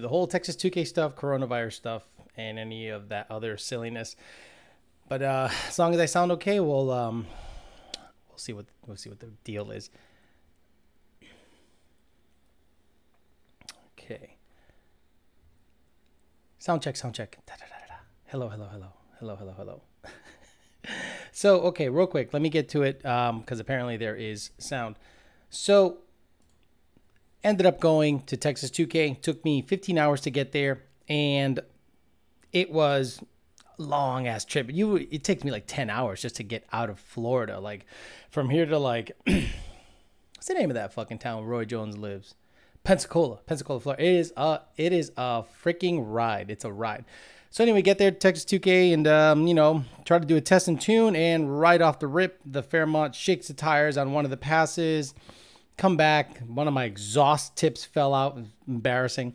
the whole Texas 2K stuff, coronavirus stuff, and any of that other silliness. But uh, as long as I sound okay, we'll um, we'll see what we'll see what the deal is. Okay. Sound check, sound check. Da, da, da. Hello, hello, hello, hello, hello, hello. so okay, real quick, let me get to it because um, apparently there is sound. So ended up going to Texas 2K. Took me 15 hours to get there, and it was a long ass trip. You it takes me like 10 hours just to get out of Florida. Like from here to like what's the name of that fucking town where Roy Jones lives? Pensacola, Pensacola, Florida. It is a it is a freaking ride. It's a ride. So anyway, get there Texas 2K and um, you know try to do a test and tune, and right off the rip, the Fairmont shakes the tires on one of the passes. Come back, one of my exhaust tips fell out. Embarrassing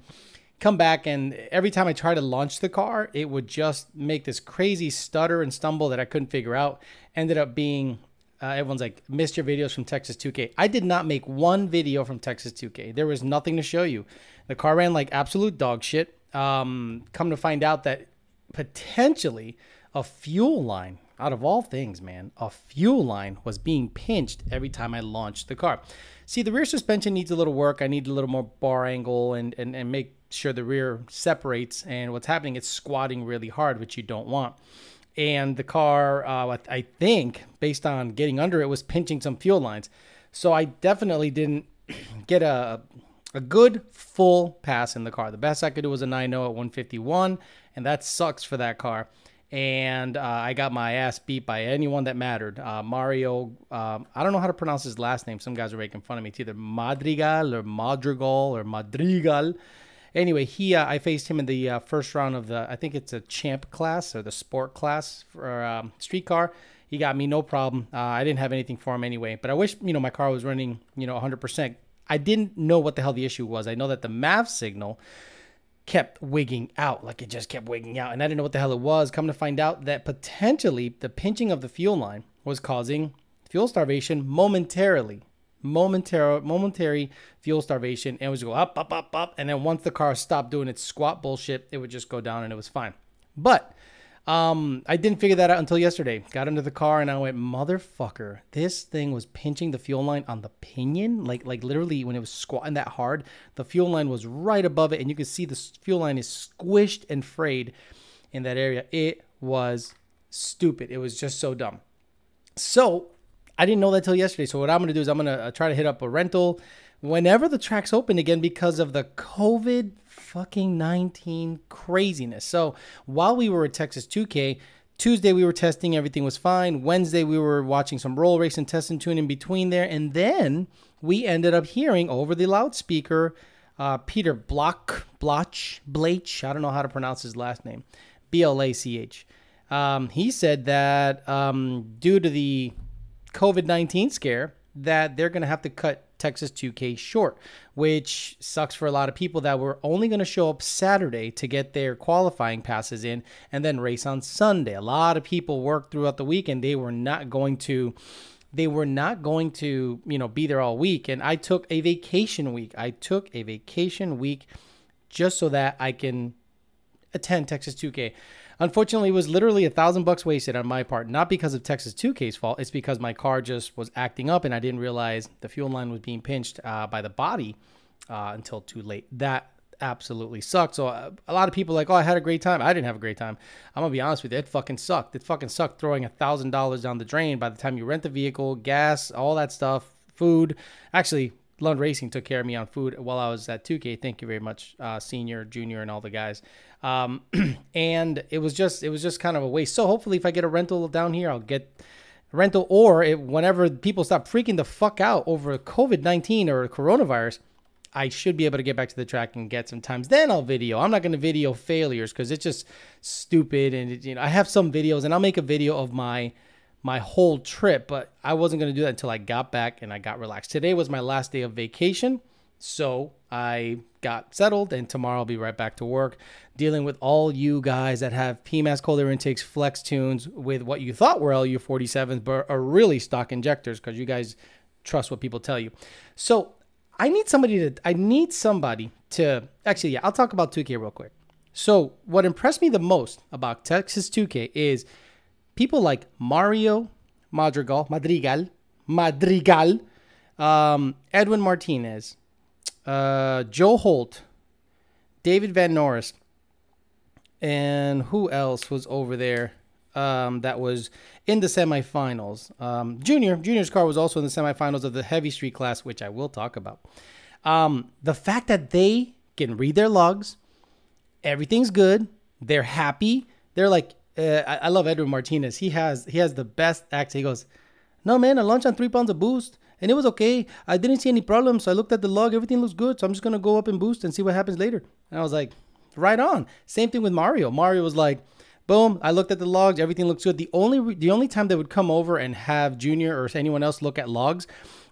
come back and every time I tried to launch the car, it would just make this crazy stutter and stumble that I couldn't figure out. Ended up being uh, everyone's like missed your videos from Texas 2K. I did not make one video from Texas 2K. There was nothing to show you. The car ran like absolute dog shit. Um, come to find out that potentially a fuel line, out of all things, man, a fuel line was being pinched every time I launched the car. See, the rear suspension needs a little work. I need a little more bar angle and, and, and make sure the rear separates. And what's happening, it's squatting really hard, which you don't want. And the car, uh, I think, based on getting under it, was pinching some fuel lines. So I definitely didn't get a a good full pass in the car. The best I could do was a 9.0 at 151, and that sucks for that car. And uh, I got my ass beat by anyone that mattered. Uh, Mario, um, I don't know how to pronounce his last name. Some guys are making fun of me. It's either Madrigal or Madrigal or Madrigal. Anyway, he uh, I faced him in the uh, first round of the I think it's a champ class or the sport class for um, streetcar. He got me no problem. Uh, I didn't have anything for him anyway, but I wish you know my car was running you know 100%. I didn't know what the hell the issue was. I know that the MAF signal kept wigging out, like it just kept wigging out, and I didn't know what the hell it was. Come to find out that potentially the pinching of the fuel line was causing fuel starvation momentarily. Momentary momentary fuel starvation. And it would go up up up up. And then once the car stopped doing its squat bullshit it would just go down and it was fine. But um, I didn't figure that out until yesterday. Got into the car and I went, motherfucker, this thing was pinching the fuel line on the pinion. Like, like literally when it was squatting that hard, the fuel line was right above it, and you could see the fuel line is squished and frayed in that area. It was stupid. It was just so dumb. So I didn't know that till yesterday. So what I'm going to do is I'm going to uh, try to hit up a rental whenever the track's open again because of the COVID fucking 19 craziness. So while we were at Texas 2K, Tuesday we were testing, everything was fine. Wednesday we were watching some roll race and test and tune in between there, and then we ended up hearing over the loudspeaker uh, Peter Block Bloch Blach. I don't know how to pronounce his last name. B L A C H. Um, he said that um, due to the COVID 19 scare that they're going to have to cut Texas 2K short, which sucks for a lot of people that were only going to show up Saturday to get their qualifying passes in and then race on Sunday. A lot of people worked throughout the week and they were not going to they were not going to, you know, be there all week and I took a vacation week. I took a vacation week just so that I can attend Texas 2K. Unfortunately, it was literally a thousand bucks wasted on my part, not because of Texas 2K's fault. It's because my car just was acting up and I didn't realize the fuel line was being pinched uh, by the body uh, until too late. That absolutely sucked. So uh, a lot of people like, oh, I had a great time. I didn't have a great time. I'm gonna be honest with you, it fucking sucked. It fucking sucked throwing a thousand dollars down the drain by the time you rent the vehicle, gas, all that stuff, food. Actually, Lund Racing took care of me on food while I was at 2K. Thank you very much, uh, senior, junior, and all the guys. Um, and it was just it was just kind of a waste. So hopefully, if I get a rental down here, I'll get a rental. Or it, whenever people stop freaking the fuck out over COVID 19 or coronavirus, I should be able to get back to the track and get some times. Then I'll video. I'm not going to video failures because it's just stupid. And it, you know, I have some videos, and I'll make a video of my my whole trip, but I wasn't going to do that until I got back and I got relaxed. Today was my last day of vacation. So I got settled, and tomorrow I'll be right back to work dealing with all you guys that have PMAS cold air intakes, flex tunes with what you thought were LU47s, but are really stock injectors because you guys trust what people tell you. So I need somebody to I need somebody to actually yeah, I'll talk about 2K real quick. So what impressed me the most about Texas 2K is people like Mario Madrigal, Madrigal, Madrigal, um, Edwin Martinez, uh, Joe Holt, David Van Norris, and who else was over there um, that was in the semifinals? Um, Junior, Junior's car was also in the semifinals of the heavy street class, which I will talk about. Um, the fact that they can read their logs, everything's good, they're happy, they're like, uh, I, I, love Edwin Martinez. He has he has the best accent. He goes, "No man, I launched on three pounds of boost." and it was okay. I didn't see any problems. So I looked at the log. Everything looks good. So I'm just to go up and boost and see what happens later. And I was like, right on. Same thing with Mario. Mario was like, boom. I looked at the logs. Everything looks good. The only the only time they would come over and have Junior or anyone else look at logs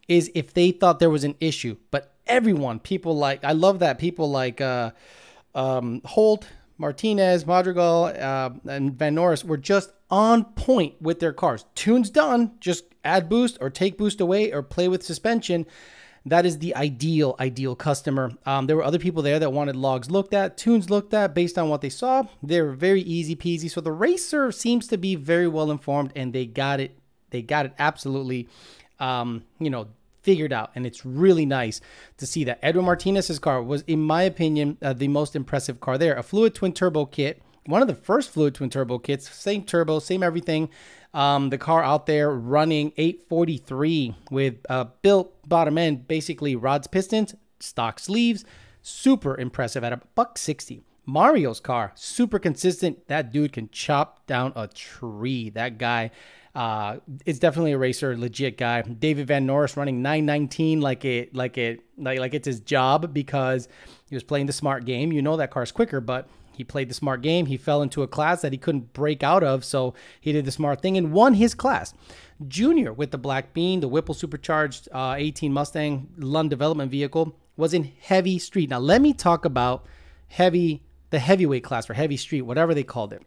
is if they thought there was an issue. But everyone, people like, I love that. People like uh, um, Holt, Martinez, Madrigal, uh, and Van Norris were just on point with their cars. Tune's done. Just add boost or take boost away or play with suspension. That is the ideal, ideal customer. Um, there were other people there that wanted logs looked at, tunes looked at based on what they saw. They were very easy peasy. So the racer seems to be very well informed and they got it. They got it absolutely, um, you know, figured out. And it's really nice to see that. Edwin Martinez's car was, in my opinion, uh, the most impressive car there. A fluid twin turbo kit, one of the first fluid twin turbo kits, same turbo, same everything. Um, the car out there running 843 with uh, built bottom end, basically rods, pistons, stock sleeves. Super impressive at a buck 60. Mario's car, super consistent. That dude can chop down a tree. That guy uh, is definitely a racer, legit guy. David Van Norris running 919 like it like it like like it's his job because he was playing the smart game. You know that car's quicker, but he played the smart game. He fell into a class that he couldn't break out of, so he did the smart thing and won his class. Junior with the Black Bean, the Whipple supercharged uh, 18 Mustang Lund development vehicle, was in heavy street. Now let me talk about heavy, the heavyweight class or heavy street, whatever they called it.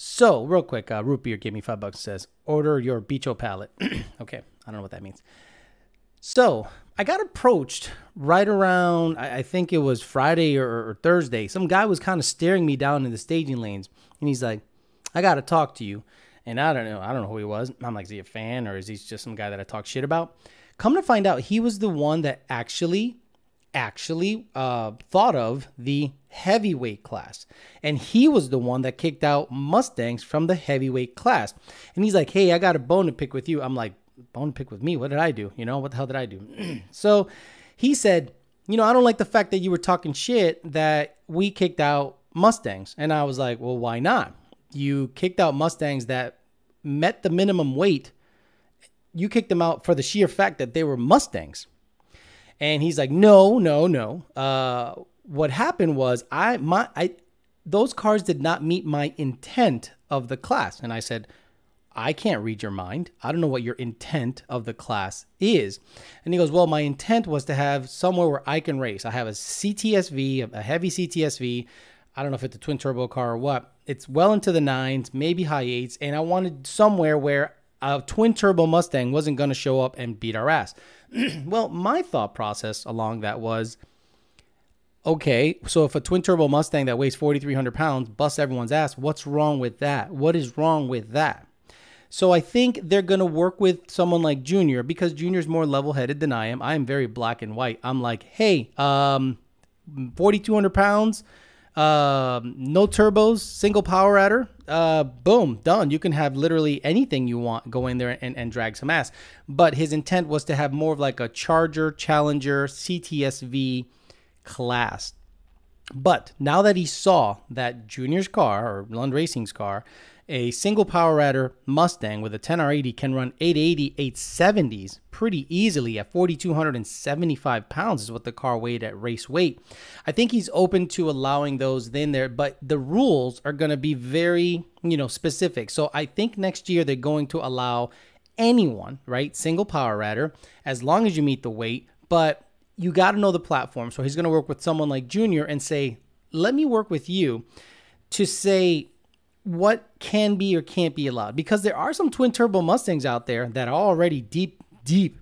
So real quick, uh, root beer gave me five bucks. Says order your Bicho palette. okay, I don't know what that means. So I got approached right around, I, think it was Friday or, or Thursday. Some guy was kind of staring me down in the staging lanes, and he's like, "I got to talk to you." And I don't know, I don't know who he was. I'm like, is he a fan or is he just some guy that I talk shit about? Come to find out, he was the one that actually, actually uh, thought of the heavyweight class. And he was the one that kicked out Mustangs from the heavyweight class. And he's like, hey, I got a bone to pick with you. I'm like, bone to pick with me. What did I do? You know, what the hell did I do? so he said, you know, I don't like the fact that you were talking shit that we kicked out Mustangs. And I was like, well, why not? You kicked out Mustangs that met the minimum weight. You kicked them out for the sheer fact that they were Mustangs. And he's like, no, no, no. Uh, what happened was I my I those cars did not meet my intent of the class. And I said, I can't read your mind. I don't know what your intent of the class is. And he goes, Well, my intent was to have somewhere where I can race. I have a CTSV, a heavy CTSV. I don't know if it's a twin turbo car or what. It's well into the nines, maybe high eights. And I wanted somewhere where a twin turbo Mustang wasn't going to show up and beat our ass. well, my thought process along that was okay, so if a twin turbo Mustang that weighs 4,300 pounds busts everyone's ass, what's wrong with that? What is wrong with that? So I think they're going to work with someone like Junior because Junior's more level headed than I am. I am very black and white. I'm like, hey, um, 4,200 pounds, uh, no turbos, single power adder, uh, boom, done. You can have literally anything you want go in there and, and drag some ass. But his intent was to have more of like a Charger, Challenger, CTSV class. But now that he saw that Junior's car or Lund Racing's car a single power adder Mustang with a 10R80 can run 880, 870s pretty easily at 4,275 pounds is what the car weighed at race weight. I think he's open to allowing those in there, but the rules are going to be very, you know, specific. So I think next year they're going to allow anyone, right, single power adder, as long as you meet the weight, but you got to know the platform. So he's going to work with someone like Junior and say, let me work with you to say, what can be or can't be allowed because there are some twin turbo Mustangs out there that are already deep, deep,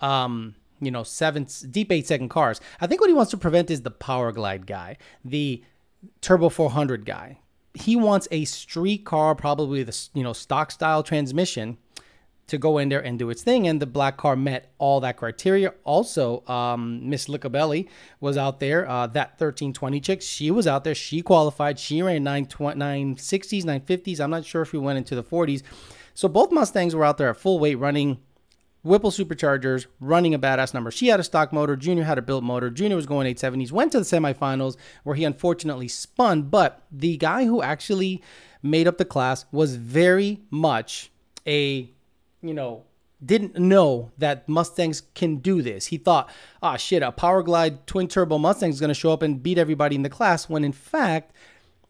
um, you know, seven deep eight second cars. I think what he wants to prevent is the power glide guy, the turbo 400 guy. He wants a street car, probably the you know stock style transmission, to go in there and do its thing. And the black car met all that criteria. Also, um, Miss Licabelli was out there. Uh, that 1320 chick, she was out there. She qualified. She ran 960s, 950s. I'm not sure if we went into the 40s. So both Mustangs were out there at full weight running Whipple superchargers, running a badass number. She had a stock motor. Junior had a built motor. Junior was going 870s. Went to the semifinals where he unfortunately spun. But the guy who actually made up the class was very much a, you know, didn't know that Mustangs can do this. He thought, ah, oh, shit, a Power Glide twin turbo Mustang is going to show up and beat everybody in the class. When in fact,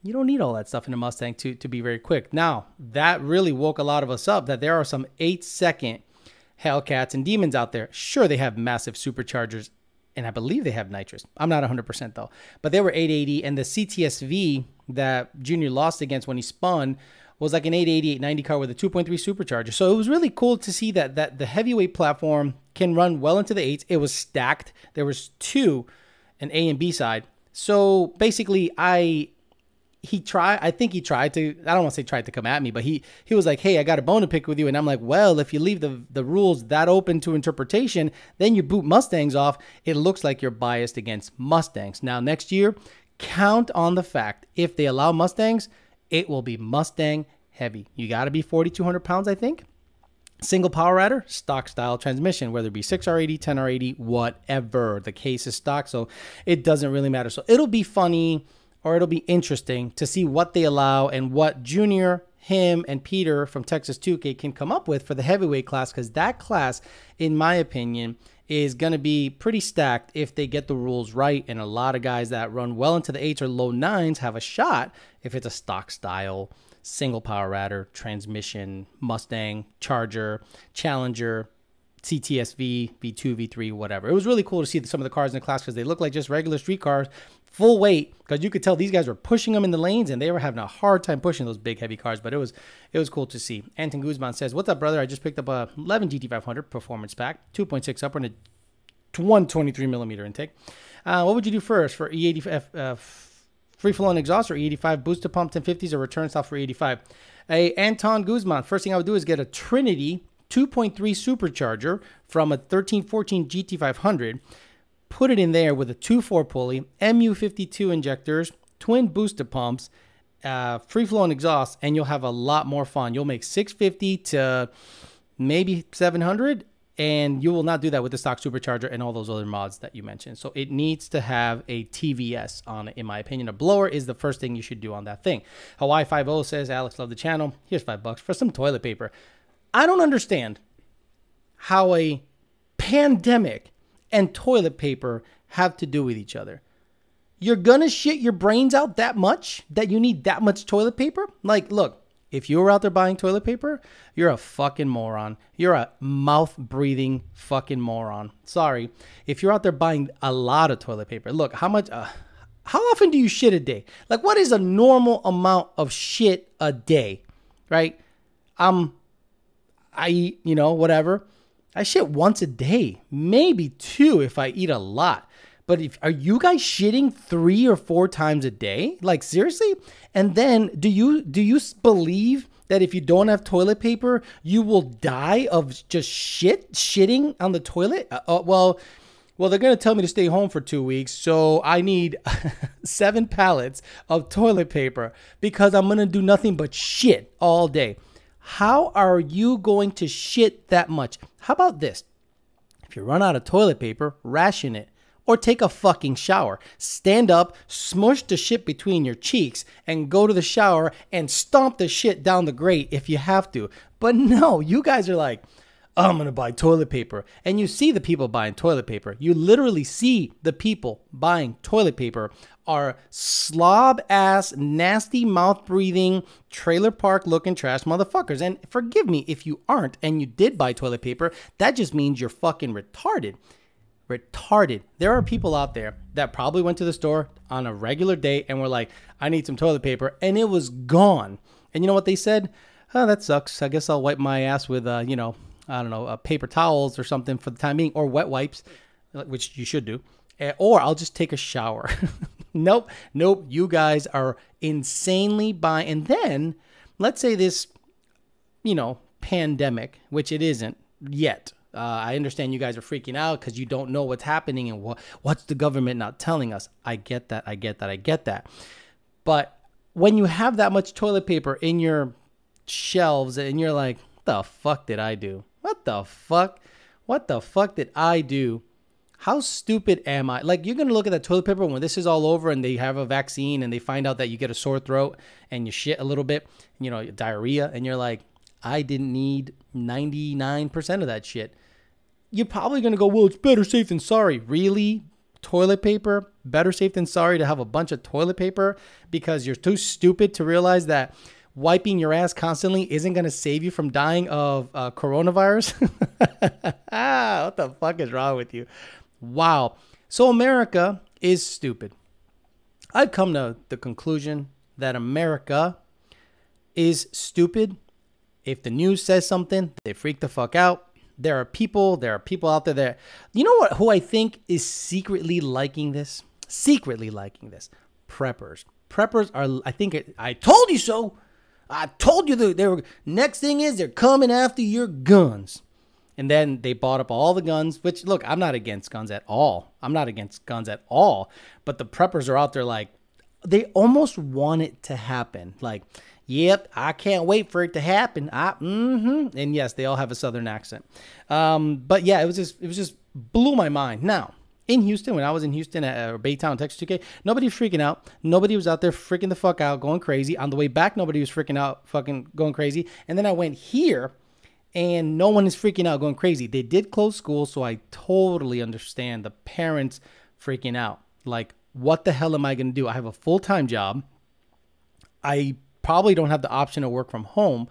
you don't need all that stuff in a Mustang to, to be very quick. Now, that really woke a lot of us up that there are some eight second Hellcats and Demons out there. Sure, they have massive superchargers, and I believe they have nitrous. I'm not 100% though. But they were 880, and the CTSV that Junior lost against when he spun was like an 880, 890 car with a 2.3 supercharger. So it was really cool to see that that the heavyweight platform can run well into the eights. It was stacked. There was two, an A and B side. So basically, I he tried i think he tried to i don't want to say tried to come at me but he he was like hey i got a bone to pick with you and i'm like well if you leave the the rules that open to interpretation then you boot mustangs off it looks like you're biased against mustangs now next year count on the fact if they allow mustangs it will be mustang heavy. You got to be 4200 pounds i think. Single power adder stock style transmission whether it be 6r80 10r80 whatever the case is stock. So it doesn't really matter. So it'll be funny or it'll be interesting to see what they allow and what Junior, him, and Peter from Texas 2K can come up with for the heavyweight class because that class, in my opinion, is going to be pretty stacked if they get the rules right. And a lot of guys that run well into the eights or low nines have a shot if it's a stock style, single power adder, transmission, Mustang, Charger, Challenger, CTSV, V2, V3, whatever. It was really cool to see some of the cars in the class because they look like just regular street cars, full weight. Because you could tell these guys were pushing them in the lanes and they were having a hard time pushing those big heavy cars. But it was it was cool to see. Anton Guzman says, "What's up, brother? I just picked up a 11 GT500 performance pack, 2.6 upper and a 123 millimeter intake. Uh, what would you do first for E85 uh, free flowing exhaust or E85 booster pump 1050s or return style for E85?" A Anton Guzman. First thing I would do is get a Trinity 2.3 supercharger from a 1314 GT500, put it in there with a 2-4 pulley, MU52 injectors, twin booster pumps, uh, free flowing exhaust, and you'll have a lot more fun. You'll make 650 to maybe 700 and you will not do that with the stock supercharger and all those other mods that you mentioned. So it needs to have a TVS on it, in my opinion. A blower is the first thing you should do on that thing. Hawaii 50 says, Alex, love the channel. Here's five bucks for some toilet paper. I don't understand how a pandemic and toilet paper have to do with each other. You're gonna shit your brains out that much that you need that much toilet paper? Like, look, if you were out there buying toilet paper, you're a fucking moron. You're a mouth breathing fucking moron. Sorry. If you're out there buying a lot of toilet paper, look, how much, uh, how often do you shit a day? Like, what is a normal amount of shit a day? Right? I'm, um, I eat, you know, whatever. I shit once a day, maybe two if I eat a lot. But if, are you guys shitting three or four times a day? Like seriously? And then do you do you believe that if you don't have toilet paper, you will die of just shit shitting on the toilet? Uh, uh, well, well, they're gonna tell me to stay home for two weeks, so I need seven pallets of toilet paper because I'm gonna do nothing but shit all day. How are you going to shit that much? How about this? If you run out of toilet paper, ration it. Or take a fucking shower. Stand up, smush the shit between your cheeks, and go to the shower and stomp the shit down the grate if you have to. But no, you guys are like, oh, I'm gonna buy toilet paper. And you see the people buying toilet paper. You literally see the people buying toilet paper are slob ass, nasty mouth breathing, trailer park looking trash motherfuckers. And forgive me if you aren't and you did buy toilet paper, that just means you're fucking retarded. Retarded. There are people out there that probably went to the store on a regular day and were like, I need some toilet paper, and it was gone. And you know what they said? Oh, that sucks. I guess I'll wipe my ass with, uh, you know, I don't know, uh, paper towels or something for the time being, or wet wipes, which you should do, eh, or I'll just take a shower. nope, nope. You guys are insanely buying. And then let's say this, you know, pandemic, which it isn't yet. Uh, I understand you guys are freaking out because you don't know what's happening and what what's the government not telling us. I get that. I get that. I get that. But when you have that much toilet paper in your shelves and you're like, the fuck did I do? What the fuck? What the fuck did I do? How stupid am I? Like, you're going to look at that toilet paper when this is all over and they have a vaccine and they find out that you get a sore throat and you shit a little bit, you know, diarrhea, and you're like, I didn't need 99% of that shit. You're probably going to go, well, it's better safe than sorry. Really? Toilet paper? Better safe than sorry to have a bunch of toilet paper because you're too stupid to realize that wiping your ass constantly isn't going to save you from dying of uh, coronavirus? what the fuck is wrong with you? Wow. So America is stupid. I've come to the conclusion that America is stupid. If the news says something, they freak the fuck out. There are people, there are people out there that you know what who I think is secretly liking this? Secretly liking this. Preppers. Preppers are I think it, I told you so. I told you they were. Next thing is they're coming after your guns. And then they bought up all the guns, which look, I'm not against guns at all. I'm not against guns at all. But the preppers are out there like, they almost want it to happen. Like, yep, I can't wait for it to happen. I, mm-hmm. And yes, they all have a southern accent. Um, but yeah, it was just, it was just blew my mind. Now, in Houston, when I was in Houston at uh, Baytown, Texas 2K, nobody was freaking out. Nobody was out there freaking the fuck out, going crazy. On the way back, nobody was freaking out, fucking going crazy. And then I went here, and no one is freaking out, going crazy. They did close school, so I totally understand the parents freaking out. Like, what the hell am I going to do? I have a full time job. I probably don't have the option to work from home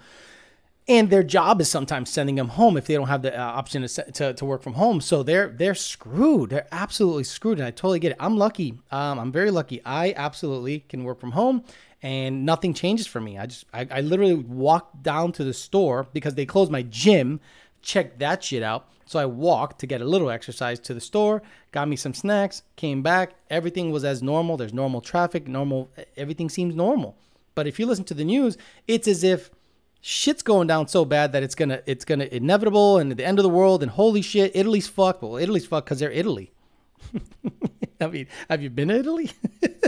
and their job is sometimes sending them home if they don't have the uh, option to, to, to, work from home. So they're they're screwed. They're absolutely screwed, and I totally get it. I'm lucky. Um, I'm very lucky. I absolutely can work from home, and nothing changes for me. I just I, I literally walked down to the store because they closed my gym. Checked that shit out. So I walked to get a little exercise to the store, got me some snacks, came back. Everything was as normal. There's normal traffic, normal. Everything seems normal. But if you listen to the news, it's as if shit's going down so bad that it's gonna it's gonna inevitable and the end of the world and holy shit, Italy's fucked. Well, Italy's fucked because they're Italy. I mean, have you been to Italy?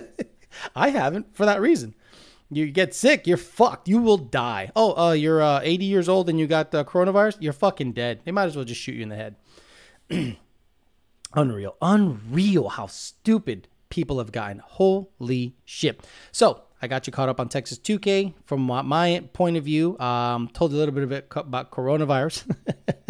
I haven't for that reason. You get sick, you're fucked. You will die. Oh, uh, you're uh, 80 years old and you got the coronavirus. You're fucking dead. They might as well just shoot you in the head. Unreal, unreal how stupid people have gotten. Holy shit. So I got you caught up on Texas 2K from my point of view. Um, told you a little bit about coronavirus.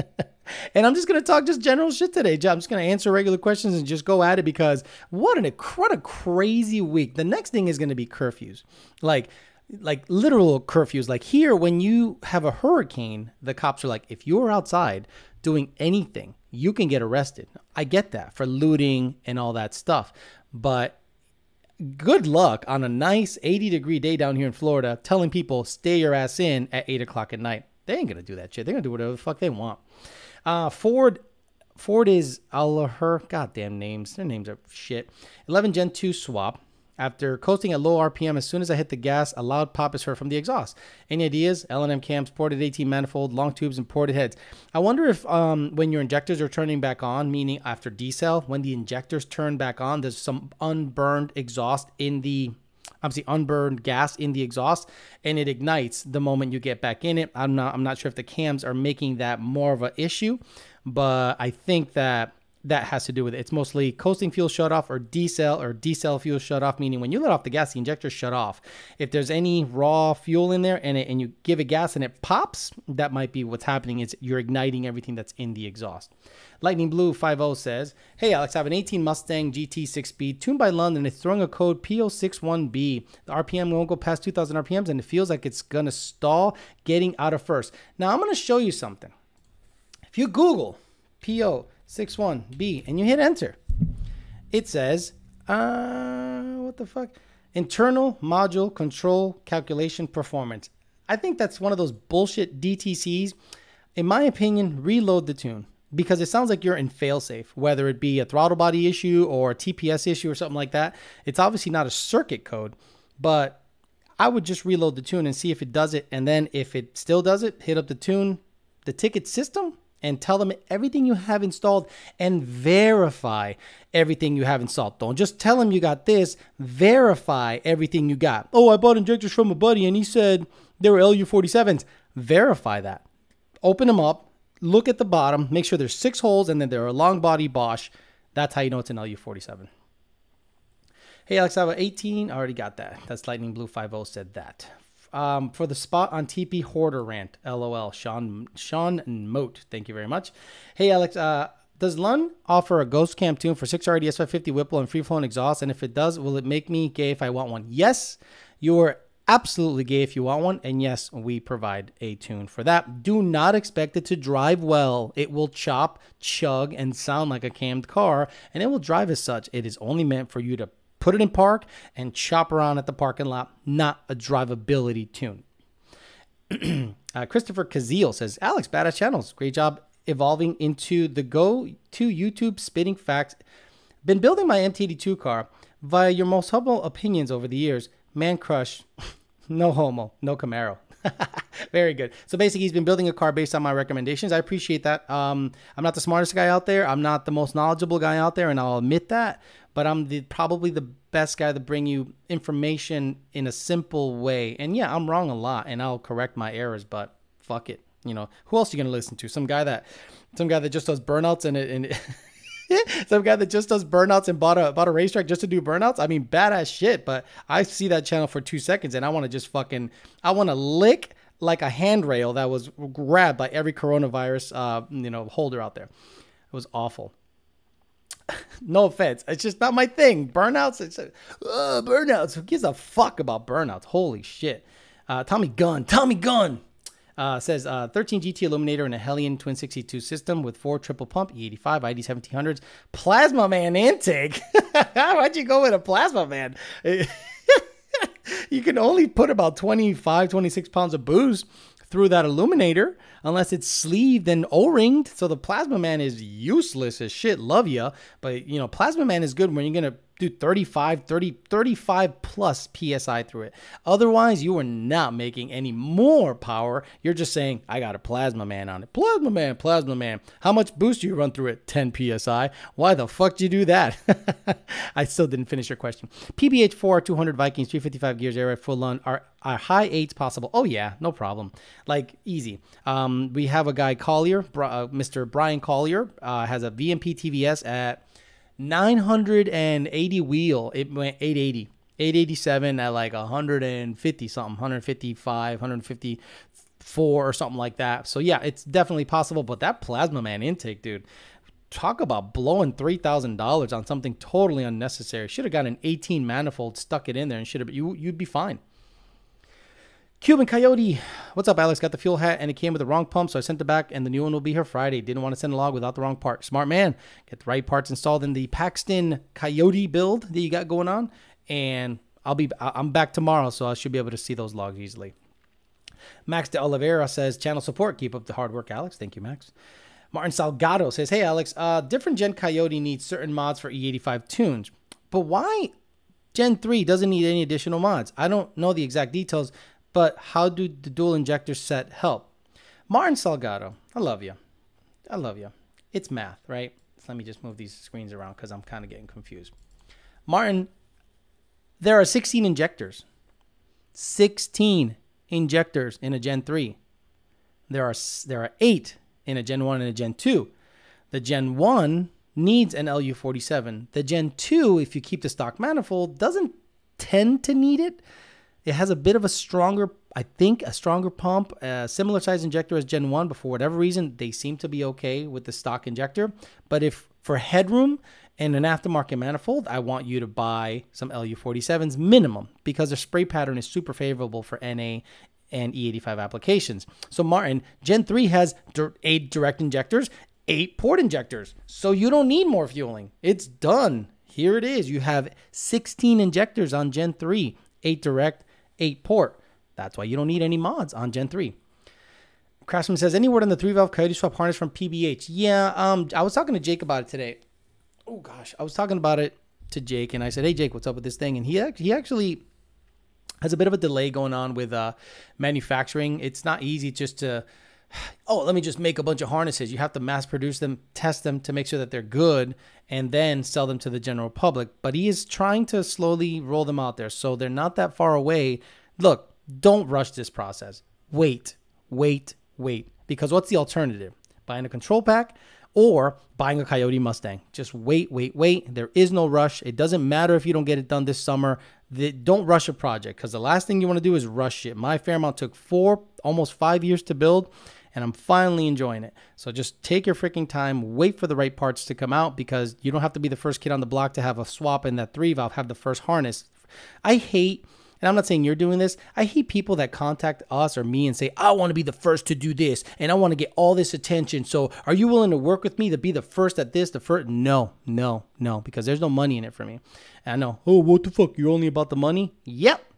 and I'm just going to talk just general shit today. I'm just going to answer regular questions and just go at it because what an what a crazy week. The next thing is going to be curfews. Like like literal curfews. Like here when you have a hurricane, the cops are like if you're outside doing anything, you can get arrested. I get that for looting and all that stuff. But good luck on a nice 80 degree day down here in Florida telling people stay your ass in at 8 o'clock at night. They ain't gonna do that shit. They're gonna do whatever the fuck they want. Uh, Ford Ford is Allah goddamn names. Their names are shit. 11 Gen 2 swap. After coasting at low RPM, as soon as I hit the gas, a loud pop is heard from the exhaust. Any ideas? L&M cams, ported 18 manifold, long tubes, and ported heads. I wonder if um, when your injectors are turning back on, meaning after decel, when the injectors turn back on, there's some unburned exhaust in the obviously unburned gas in the exhaust and it ignites the moment you get back in it. I'm not I'm not sure if the cams are making that more of an issue, but I think that that has to do with it. It's mostly coasting fuel shut off or decel or decel fuel shut off, meaning when you let off the gas, the injector shut off. If there's any raw fuel in there and it, and you give it gas and it pops, that might be what's happening. Is you're igniting everything that's in the exhaust. Lightning Blue 50 says, Hey Alex, I have an 18 Mustang GT 6 speed tuned by London. It's throwing a code P061B. The RPM won't go past 2000 RPMs and it feels like it's gonna stall getting out of first. Now I'm gonna show you something. If you Google PO 61B, and you hit enter. It says, uh, what the fuck? Internal module control calculation performance. I think that's one of those bullshit DTCs. in my opinion, reload the tune because it sounds like you're in failsafe, whether it be a throttle body issue or a TPS issue or something like that. It's obviously not a circuit code, but I would just reload the tune and see if it does it. And then if it still does it, hit up the tune, the ticket system, and tell them everything you have installed and verify everything you have installed. Don't just tell them you got this, verify everything you got. Oh, I bought injectors from a buddy and he said they were LU47s. Verify that. Open them up, look at the bottom, make sure there's six holes and then they're a long body Bosch. That's how you know it's an LU47. Hey, Alex, I have 18. I already got that. That's Lightning Blue 50 said that. Um, for the spot on TP Hoarder rant, LOL. Sean Sean Moat, thank you very much. Hey, Alex, uh, does Lund offer a Ghost Cam tune for 6RD S550 Whipple and free flowing exhaust? And if it does, will it make me gay if I want one? Yes, you're absolutely gay if you want one. And yes, we provide a tune for that. Do not expect it to drive well. It will chop, chug, and sound like a cammed car, and it will drive as such. It is only meant for you to put it in park and chop around at the parking lot, not a drivability tune. uh, Christopher Kazil says, Alex, badass channels. Great job evolving into the go to YouTube spitting facts. Been building my MTD2 car via your most humble opinions over the years. Man crush, no homo, no Camaro. Very good. So basically, he's been building a car based on my recommendations. I appreciate that. Um, I'm not the smartest guy out there. I'm not the most knowledgeable guy out there, and I'll admit that. But I'm the, probably the best guy to bring you information in a simple way. And yeah, I'm wrong a lot, and I'll correct my errors. But fuck it. You know, who else are you gonna listen to? Some guy that, some guy that just does burnouts and it and. It some guy that just does burnouts and bought a bought a racetrack just to do burnouts. I mean, badass shit. But I see that channel for two seconds and I want to just fucking I want to lick like a handrail that was grabbed by every coronavirus uh you know holder out there. It was awful. no offense, it's just not my thing. Burnouts, it's uh, burnouts. Who gives a fuck about burnouts? Holy shit. Uh, Tommy Gunn, Tommy Gunn. Uh, says uh, 13 GT Aluminator and a Hellion Twin 62 system with four triple pump E85 ID 1700s Plazmaman intake. Why'd you go with a Plazmaman? you can only put about 25, 26 pounds of booze through that Aluminator unless it's sleeved and o-ringed. So the Plazmaman is useless as shit. Love ya, but you know Plazmaman is good when you're gonna do 35, 30, 35 plus PSI through it. Otherwise, you are not making any more power. You're just saying, I got a Plazmaman on it. Plazmaman, Plasma Man. How much boost do you run through it? 10 PSI. Why the fuck did you do that? I still didn't finish your question. PBH4, 200 Vikings, 355 gears, air full on. Are, are high eights possible? Oh, yeah, no problem. Like, easy. Um, we have a guy, Collier, uh, Mr. Brian Collier, uh, has a VMP TVS at 980 wheel. It went 880. 887 at like 150 something, 155, 154 or something like that. So yeah, it's definitely possible. But that Plazmaman intake, dude, talk about blowing three thousand dollars on something totally unnecessary. Should have got an 18 manifold, stuck it in there, and should have you you'd be fine. Cuban Coyote, what's up, Alex? Got the fuel hat and it came with the wrong pump, so I sent it back, and the new one will be here Friday. Didn't want to send a log without the wrong part. Smart man, get the right parts installed in the Paxton Coyote build that you got going on, and I'll be I'm back tomorrow, so I should be able to see those logs easily. Max de Oliveira says channel support. Keep up the hard work, Alex. Thank you, Max. Martin Salgado says, Hey, Alex, uh, different Gen Coyote needs certain mods for E85 tunes, but why Gen 3 doesn't need any additional mods? I don't know the exact details, but how do the dual injector set help? Martin Salgado, I love you. I love you. It's math, right? So let me just move these screens around because I'm kind of getting confused. Martin, there are 16 injectors. 16 injectors in a Gen 3. There are there are 8 in a Gen 1 and a Gen 2. The Gen 1 needs an LU47. The Gen 2, if you keep the stock manifold, doesn't tend to need it. It has a bit of a stronger, I think, a stronger pump, a similar size injector as Gen 1, but for whatever reason, they seem to be okay with the stock injector. But if for headroom and an aftermarket manifold, I want you to buy some LU47s minimum because the spray pattern is super favorable for NA and E85 applications. So Martin, Gen 3 has eight direct injectors, eight port injectors. So you don't need more fueling. It's done. Here it is. You have 16 injectors on Gen 3, eight direct, 8 port. That's why you don't need any mods on Gen 3. Craftsman says, any word on the three valve coyote swap harness from PBH? Yeah, um, I was talking to Jake about it today. Oh gosh, I was talking about it to Jake, and I said, "Hey Jake, what's up with this thing?" And he he actually has a bit of a delay going on with uh, manufacturing. It's not easy just to oh, let me just make a bunch of harnesses. You have to mass produce them, test them to make sure that they're good, and then sell them to the general public. But he is trying to slowly roll them out there. So they're not that far away. Look, don't rush this process. Wait, wait, wait. Because what's the alternative? Buying a control pack or buying a Coyote Mustang. Just wait, wait, wait. There is no rush. It doesn't matter if you don't get it done this summer. The, don't rush a project because the last thing you want to do is rush it. My Fairmont took four, almost five years to build, and I'm finally enjoying it. So just take your freaking time, wait for the right parts to come out because you don't have to be the first kid on the block to have a swap in that three valve, have the first harness. I hate and I'm not saying you're doing this. I hate people that contact us or me and say, I want to be the first to do this and I want to get all this attention. So are you willing to work with me to be the first at this? The first? No, no, no, because there's no money in it for me. And I know, oh, what the fuck? You're only about the money? Yep.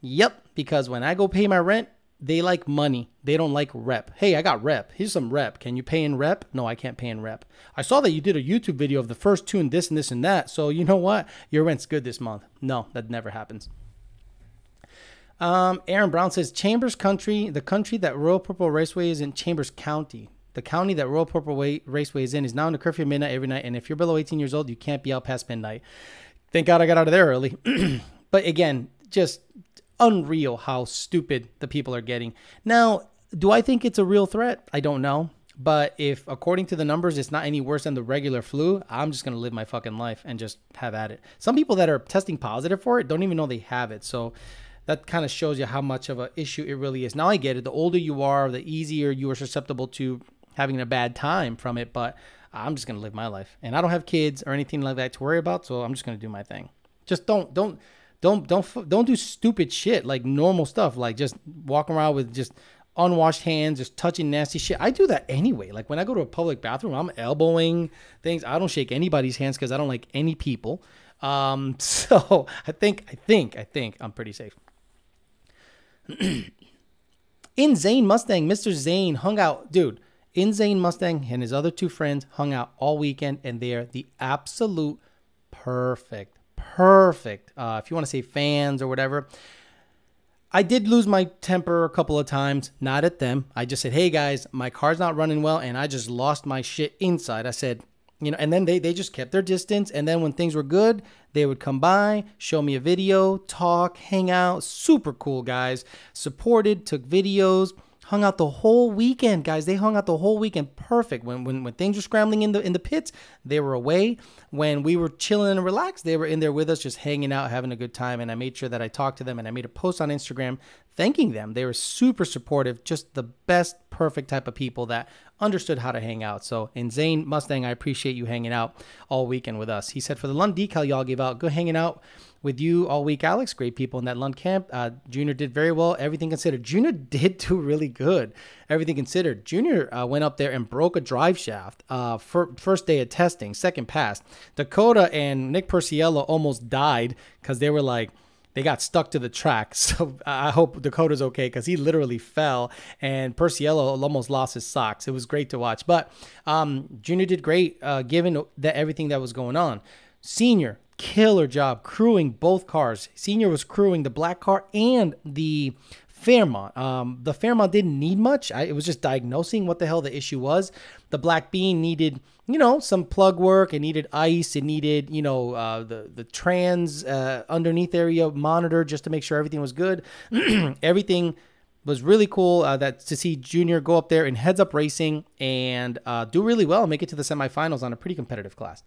Yep. Because when I go pay my rent, they like money. They don't like rep. Hey, I got rep. Here's some rep. Can you pay in rep? No, I can't pay in rep. I saw that you did a YouTube video of the first two and this and this and that. So you know what? Your rent's good this month. No, that never happens. Um, Aaron Brown says Chambers Country, the country that Royal Purple Raceway is in Chambers County. The county that Royal Purple Way, Raceway is in is now in the curfew midnight every night. And if you're below 18 years old, you can't be out past midnight. Thank God I got out of there early. but again, just unreal how stupid the people are getting. Now, do I think it's a real threat? I don't know. But if, according to the numbers, it's not any worse than the regular flu, I'm just going to live my fucking life and just have at it. Some people that are testing positive for it don't even know they have it. So that kind of shows you how much of an issue it really is. Now I get it. The older you are, the easier you are susceptible to having a bad time from it. But I'm just gonna live my life, and I don't have kids or anything like that to worry about. So I'm just gonna do my thing. Just don't don't don't don't don't do stupid shit like normal stuff, like just walking around with just unwashed hands, just touching nasty shit. I do that anyway. Like when I go to a public bathroom, I'm elbowing things. I don't shake anybody's hands because I don't like any people. Um, so I think I think I think I'm pretty safe. in Zane Mustang, Mr. Zane hung out, dude. In Zane Mustang and his other two friends hung out all weekend, and they're the absolute perfect, perfect. Uh, if you want to say fans or whatever. I did lose my temper a couple of times, not at them. I just said, hey guys, my car's not running well, and I just lost my shit inside. I said, you know, and then they, they just kept their distance. And then when things were good, they would come by, show me a video, talk, hang out. Super cool guys. Supported, took videos, hung out the whole weekend, guys. They hung out the whole weekend. Perfect. When when when things were scrambling in the in the pits, they were away. When we were chilling and relaxed, they were in there with us, just hanging out, having a good time. And I made sure that I talked to them and I made a post on Instagram thanking them. They were super supportive, just the best, perfect type of people that understood how to hang out. So, in Zane Mustang, I appreciate you hanging out all weekend with us. He said, for the Lund decal y'all gave out, go hanging out with you all week, Alex. Great people in that Lund camp. Uh, Junior did very well, everything considered. Junior did do really good, everything considered. Junior uh, went up there and broke a drive shaft uh, for first day of testing, second pass. Dakota and Nick Perciello almost died because they were like, they got stuck to the track. So I hope Dakota's okay because he literally fell and Perciello almost lost his socks. It was great to watch. But um, Junior did great uh, given that everything that was going on. Senior, killer job crewing both cars. Senior was crewing the black car and the Fairmont. Um, the Fairmont didn't need much. I, it was just diagnosing what the hell the issue was. The Black Bean needed, you know, some plug work. It needed ice. It needed, you know, uh, the the trans uh, underneath area monitor just to make sure everything was good. everything was really cool. Uh, that to see Junior go up there in heads up racing and uh, do really well, make it to the semifinals on a pretty competitive class.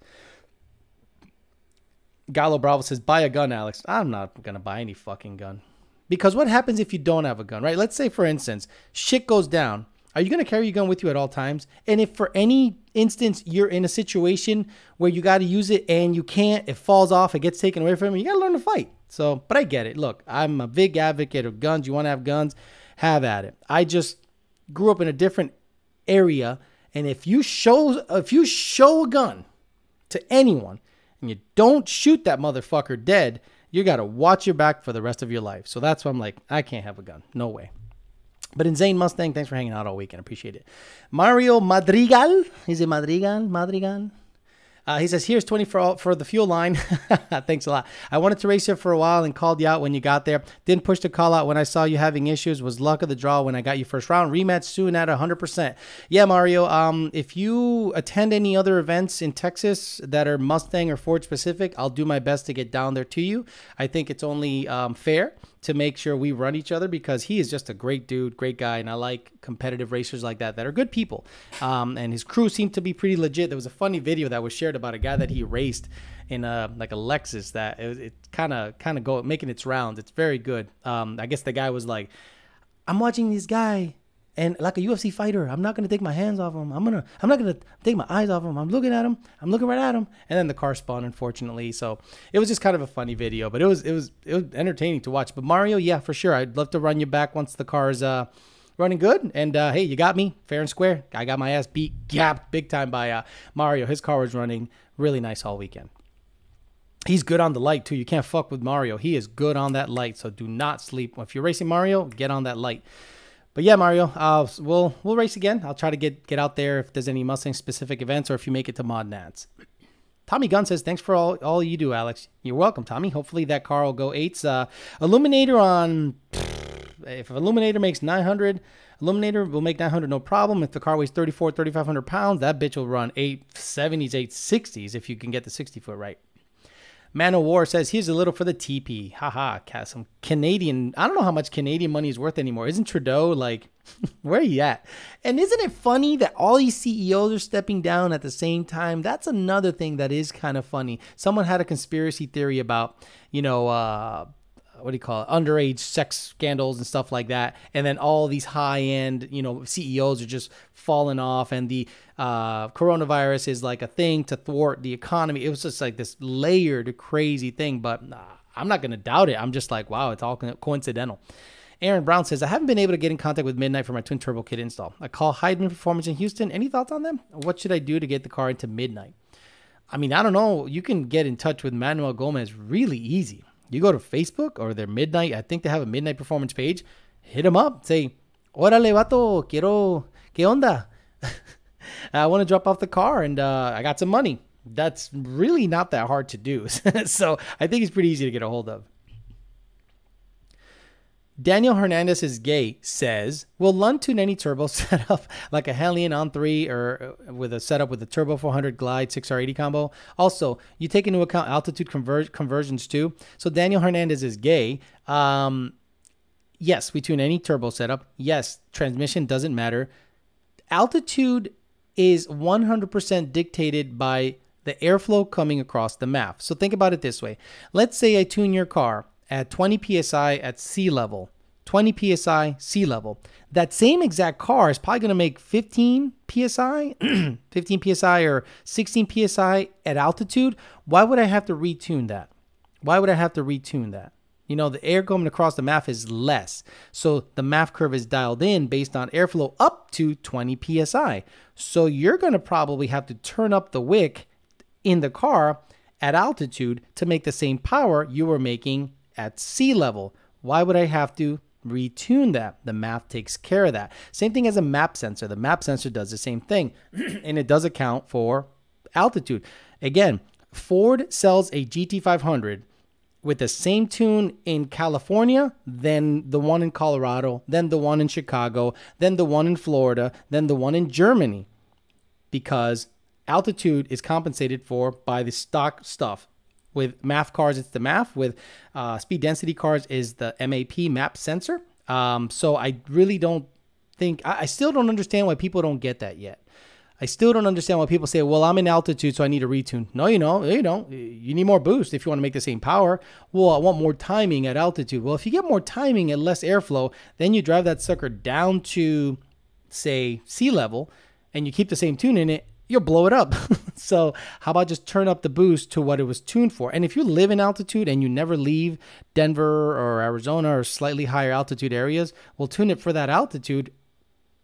Gallo Bravo says, "Buy a gun, Alex." I'm not gonna buy any fucking gun. Because what happens if you don't have a gun, right? Let's say, for instance, shit goes down. Are you going to carry your gun with you at all times? And if for any instance you're in a situation where you got to use it and you can't, it falls off, it gets taken away from you, you got to learn to fight. So, but I get it. Look, I'm a big advocate of guns. You want to have guns, have at it. I just grew up in a different area, and if you show if you show a gun to anyone and you don't shoot that motherfucker dead, you got to watch your back for the rest of your life. So that's why I'm like, I can't have a gun. No way. But Insane Mustang, thanks for hanging out all weekend. Appreciate it. Mario Madrigal. Is it Madrigal? Madrigal? Uh, he says, "Here's 20 for for the fuel line. Thanks a lot. I wanted to race it for a while and called you out when you got there. Didn't push the call out when I saw you having issues. Was luck of the draw when I got you first round. Rematch soon at 100%. Yeah, Mario. Um, if you attend any other events in Texas that are Mustang or Ford specific, I'll do my best to get down there to you. I think it's only um, fair." To make sure we run each other because he is just a great dude, great guy, and I like competitive racers like that that are good people. Um, and his crew seemed to be pretty legit. There was a funny video that was shared about a guy that he raced in a like a Lexus that it kind of kind of go making its rounds. It's very good. Um, I guess the guy was like, "I'm watching this guy." And like a UFC fighter, I'm not gonna take my hands off him. I'm gonna, I'm not gonna take my eyes off him. I'm looking at him. I'm looking right at him. And then the car spun, unfortunately. So it was just kind of a funny video, but it was, it was, it was entertaining to watch. But Mario, yeah, for sure, I'd love to run you back once the car is uh, running good. And uh, hey, you got me fair and square. I got my ass beat, gapped big time by uh, Mario. His car was running really nice all weekend. He's good on the light too. You can't fuck with Mario. He is good on that light. So do not sleep. If you're racing Mario, get on that light. But yeah, Mario, uh, we'll we'll race again. I'll try to get get out there if there's any Mustang specific events or if you make it to Mod Nats. Tommy Gunn says, "Thanks for all, all you do, Alex. You're welcome, Tommy. Hopefully that car will go eights. Uh, Aluminator on if Aluminator makes 900, Aluminator will make 900 no problem. If the car weighs 34, 3,500 pounds, that bitch will run 870s, 860s if you can get the 60 foot right. Man of War says here's a little for the TP. Haha, some Canadian. I don't know how much Canadian money is worth anymore. Isn't Trudeau like, where are you at? And isn't it funny that all these CEOs are stepping down at the same time? That's another thing that is kind of funny. Someone had a conspiracy theory about, you know, uh, what do you call it underage sex scandals and stuff like that and then all these high end you know ceos are just falling off and the uh, coronavirus is like a thing to thwart the economy it was just like this layered crazy thing but i'm not going to doubt it i'm just like wow it's all coincidental Aaron Brown says, I haven't been able to get in contact with Midnight for my twin turbo kit install. I call Heidman Performance in Houston. Any thoughts on them? What should I do to get the car into Midnight? I mean, I don't know. You can get in touch with Manuel Gomez really easy. You go to Facebook or their Midnight, I think they have a Midnight Performance page. Hit them up. Say, Órale, vato, quiero, ¿qué onda? I want to drop off the car and uh, I got some money. That's really not that hard to do. so I think it's pretty easy to get a hold of. Daniel Hernandez is gay says, Will Lund tune any turbo setup like a Hellion on 3 or uh, with a setup with a Turbo 400 Glide 6R80 combo? Also, you take into account altitude conver- conversions too. So Daniel Hernandez is gay. Um, yes, we tune any turbo setup. Yes, transmission doesn't matter. Altitude is 100% dictated by the airflow coming across the MAF. So think about it this way. Let's say I tune your car at 20 psi at sea level, 20 psi sea level. That same exact car is probably going to make 15 psi, 15 psi or 16 psi at altitude. Why would I have to retune that? Why would I have to retune that? You know, the air coming across the MAF is less. So the MAF curve is dialed in based on airflow up to 20 psi. So you're going to probably have to turn up the wick in the car at altitude to make the same power you were making at sea level. Why would I have to retune that? The MAF takes care of that. Same thing as a map sensor. The map sensor does the same thing, and it does account for altitude. Again, Ford sells a GT500 with the same tune in California, then the one in Colorado, then the one in Chicago, then the one in Florida, then the one in Germany, because altitude is compensated for by the stock stuff with MAF cars, it's the MAF. With uh, speed density cars, is the MAP map sensor. Um, so I really don't think I, I still don't understand why people don't get that yet. I still don't understand why people say, "Well, I'm in altitude, so I need a retune." No, you know, you don't. You need more boost if you want to make the same power. Well, I want more timing at altitude. Well, if you get more timing and less airflow, then you drive that sucker down to, say, sea level, and you keep the same tune in it, you'll blow it up. so how about just turn up the boost to what it was tuned for? And if you live in altitude and you never leave Denver or Arizona or slightly higher altitude areas, we'll tune it for that altitude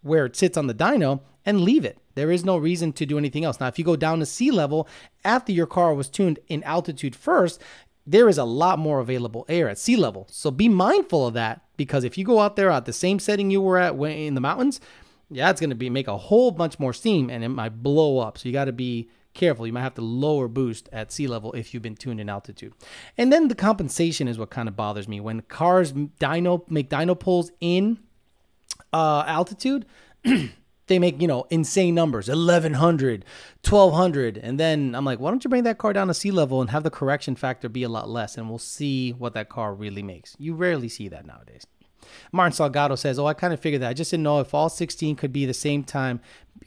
where it sits on the dyno and leave it. There is no reason to do anything else. Now, if you go down to sea level after your car was tuned in altitude first, there is a lot more available air at sea level. So be mindful of that because if you go out there at the same setting you were at in the mountains, yeah, it's going to be make a whole bunch more steam and it might blow up. So you got to be careful. You might have to lower boost at sea level if you've been tuned in altitude. And then the compensation is what kind of bothers me. When cars dyno make dyno pulls in uh, altitude, they make, you know, insane numbers 1100, 1200. And then I'm like, why don't you bring that car down to sea level and have the correction factor be a lot less? And we'll see what that car really makes. You rarely see that nowadays. Martin Salgado says, Oh, I kind of figured that. I just didn't know if all 16 could be the same time,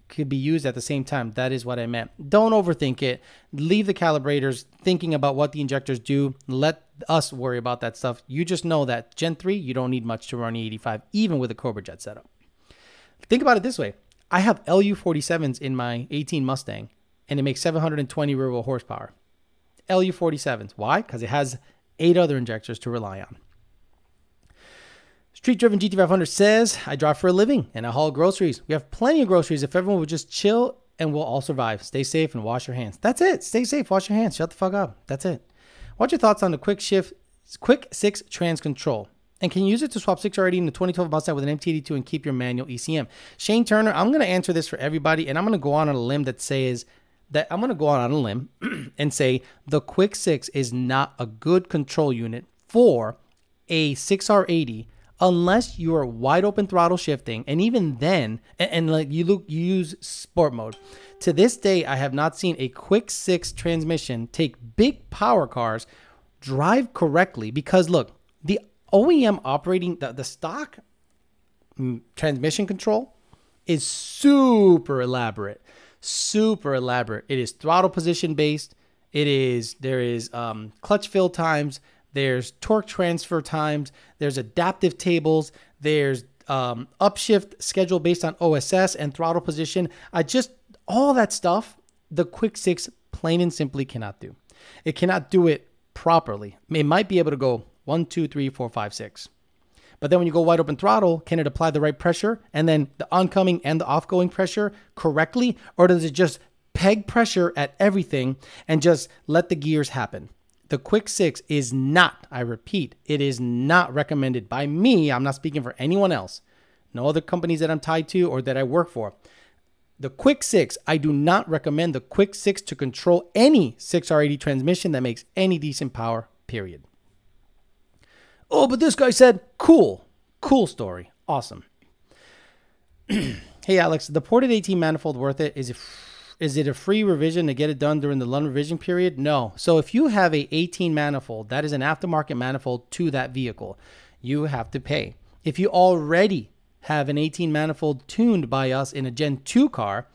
could be used at the same time. That is what I meant. Don't overthink it. Leave the calibrators thinking about what the injectors do. Let us worry about that stuff. You just know that Gen 3, you don't need much to run E85, even with a Cobra Jet setup. Think about it this way I have LU47s in my 18 Mustang, and it makes 720 real horsepower. LU47s. Why? Because it has eight other injectors to rely on. Street Driven GT500 says, I drive for a living and I haul groceries. We have plenty of groceries if everyone would just chill and we'll all survive. Stay safe and wash your hands. That's it. Stay safe, wash your hands. Shut the fuck up. That's it. What's your thoughts on the quick shift, quick six trans control? And can you use it to swap 6R80 in the 2012 Mustang with an MT82 and keep your manual ECM? Shane Turner, I'm going to answer this for everybody, and I'm going to go on, on a limb that says that I'm going to go on, on a limb and say the Quick 6 is not a good control unit for a 6R80 unless you are wide open throttle shifting, and even then, and, and, like you look, you use sport mode. To this day, I have not seen a quick six transmission take big power cars drive correctly because look, the OEM operating the, the stock mm, transmission control is super elaborate, super elaborate. It is throttle position based. It is there is um, clutch fill times there's torque transfer times, there's adaptive tables, there's um, upshift schedule based on OSS and throttle position. I just, all that stuff, the Quick Six plain and simply cannot do. It cannot do it properly. It might be able to go one, two, three, four, five, six. But then when you go wide open throttle, can it apply the right pressure and then the oncoming and the offgoing pressure correctly? Or does it just peg pressure at everything and just let the gears happen? The Quick Six is not, I repeat, it is not recommended by me. I'm not speaking for anyone else. No other companies that I'm tied to or that I work for. The Quick Six, I do not recommend the Quick Six to control any 6R80 transmission that makes any decent power, period. Oh, but this guy said, cool, cool story. Awesome. hey, Alex, the ported 18 manifold worth it? Is it is it a free revision to get it done during the Lund revision period? No. So if you have a 18 manifold, that is an aftermarket manifold to that vehicle, you have to pay. If you already have an 18 manifold tuned by us in a Gen 2 car,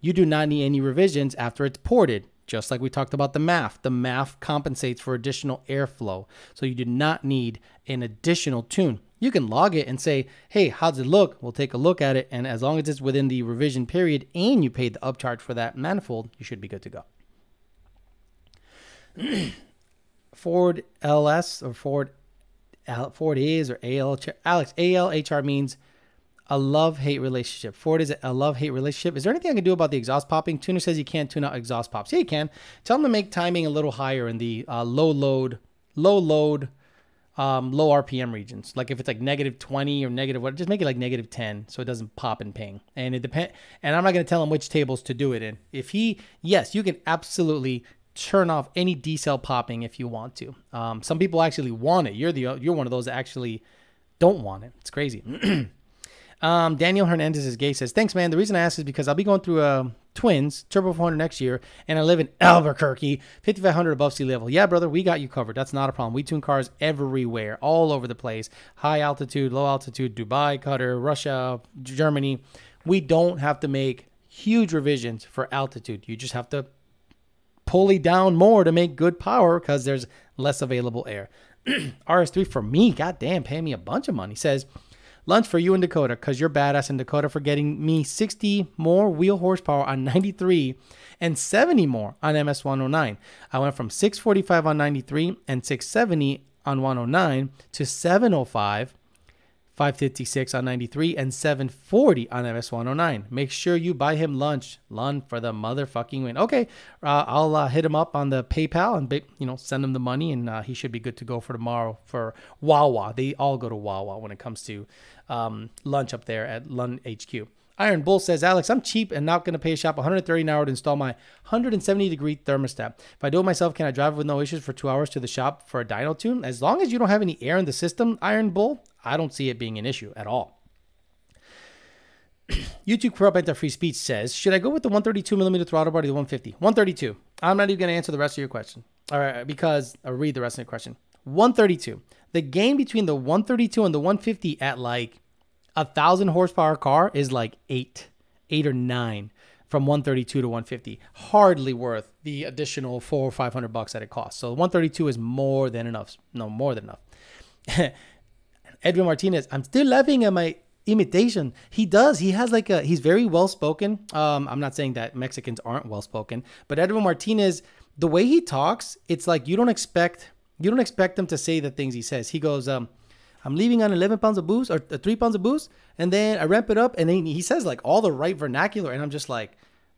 you do not need any revisions after it's ported. Just like we talked about the MAF, the MAF compensates for additional airflow. So you do not need an additional tune you can log it and say, hey, how's it look? We'll take a look at it. And as long as it's within the revision period and you paid the upcharge for that manifold, you should be good to go. Ford LS or Ford Ford is or AL Alex ALHR means a love hate relationship. Ford is a love hate relationship. Is there anything I can do about the exhaust popping? Tuner says you can't tune out exhaust pops. Yeah, you can. Tell them to make timing a little higher in the uh, low load, low load um, low RPM regions. Like if it's like negative 20 or negative what, just make it like negative 10 so it doesn't pop and ping. And it depend. And I'm not going to tell him which tables to do it in. If he, yes, you can absolutely turn off any decel popping if you want to. Um, some people actually want it. You're the you're one of those that actually don't want it. It's crazy. um, Daniel Hernandez is gay says, thanks, man. The reason I ask is because I'll be going through a twins, Turbo 400 next year, and I live in Albuquerque, 5,500 above sea level. Yeah, brother, we got you covered. That's not a problem. We tune cars everywhere, all over the place. High altitude, low altitude, Dubai, Qatar, Russia, Germany. We don't have to make huge revisions for altitude. You just have to pulley down more to make good power because there's less available air. RS3 for me, goddamn, pay me a bunch of money. Says, Lunch for you in Dakota, because you're badass in Dakota for getting me 60 more wheel horsepower on 93 and 70 more on MS 109. I went from 645 on 93 and 670 on 109 to 705, 556 on 93 and 740 on MS109. Make sure you buy him lunch. Lund for the motherfucking win. Okay, uh, I'll uh, hit him up on the PayPal and you know send him the money, and uh, he should be good to go for tomorrow for Wawa. They all go to Wawa when it comes to um, lunch up there at Lund HQ. Iron Bull says, Alex, I'm cheap and not going to pay a shop 130 an hour to install my 170 degree thermostat. If I do it myself, can I drive with no issues for two hours to the shop for a dyno tune? As long as you don't have any air in the system, Iron Bull, I don't see it being an issue at all. YouTube Corrupt Enter Free Speech says, should I go with the 132 millimeter throttle body or the 150? 132. I'm not even going to answer the rest of your question. All right, uh, because I'll read the rest of the question. 132. The gain between the 132 and the 150 at like a thousand horsepower car is like eight, eight or nine from 132 to 150. Hardly worth the additional four or five hundred bucks that it costs. So 132 is more than enough. No, more than enough. Edwin Martinez, I'm still laughing at my imitation. He does. He has like a. He's very well spoken. Um, I'm not saying that Mexicans aren't well spoken, but Edwin Martinez, the way he talks, it's like you don't expect you don't expect him to say the things he says. He goes, um, I'm leaving on 11 pounds of booze or uh, three pounds of booze, and then I ramp it up, and then he says like all the right vernacular, and I'm just like,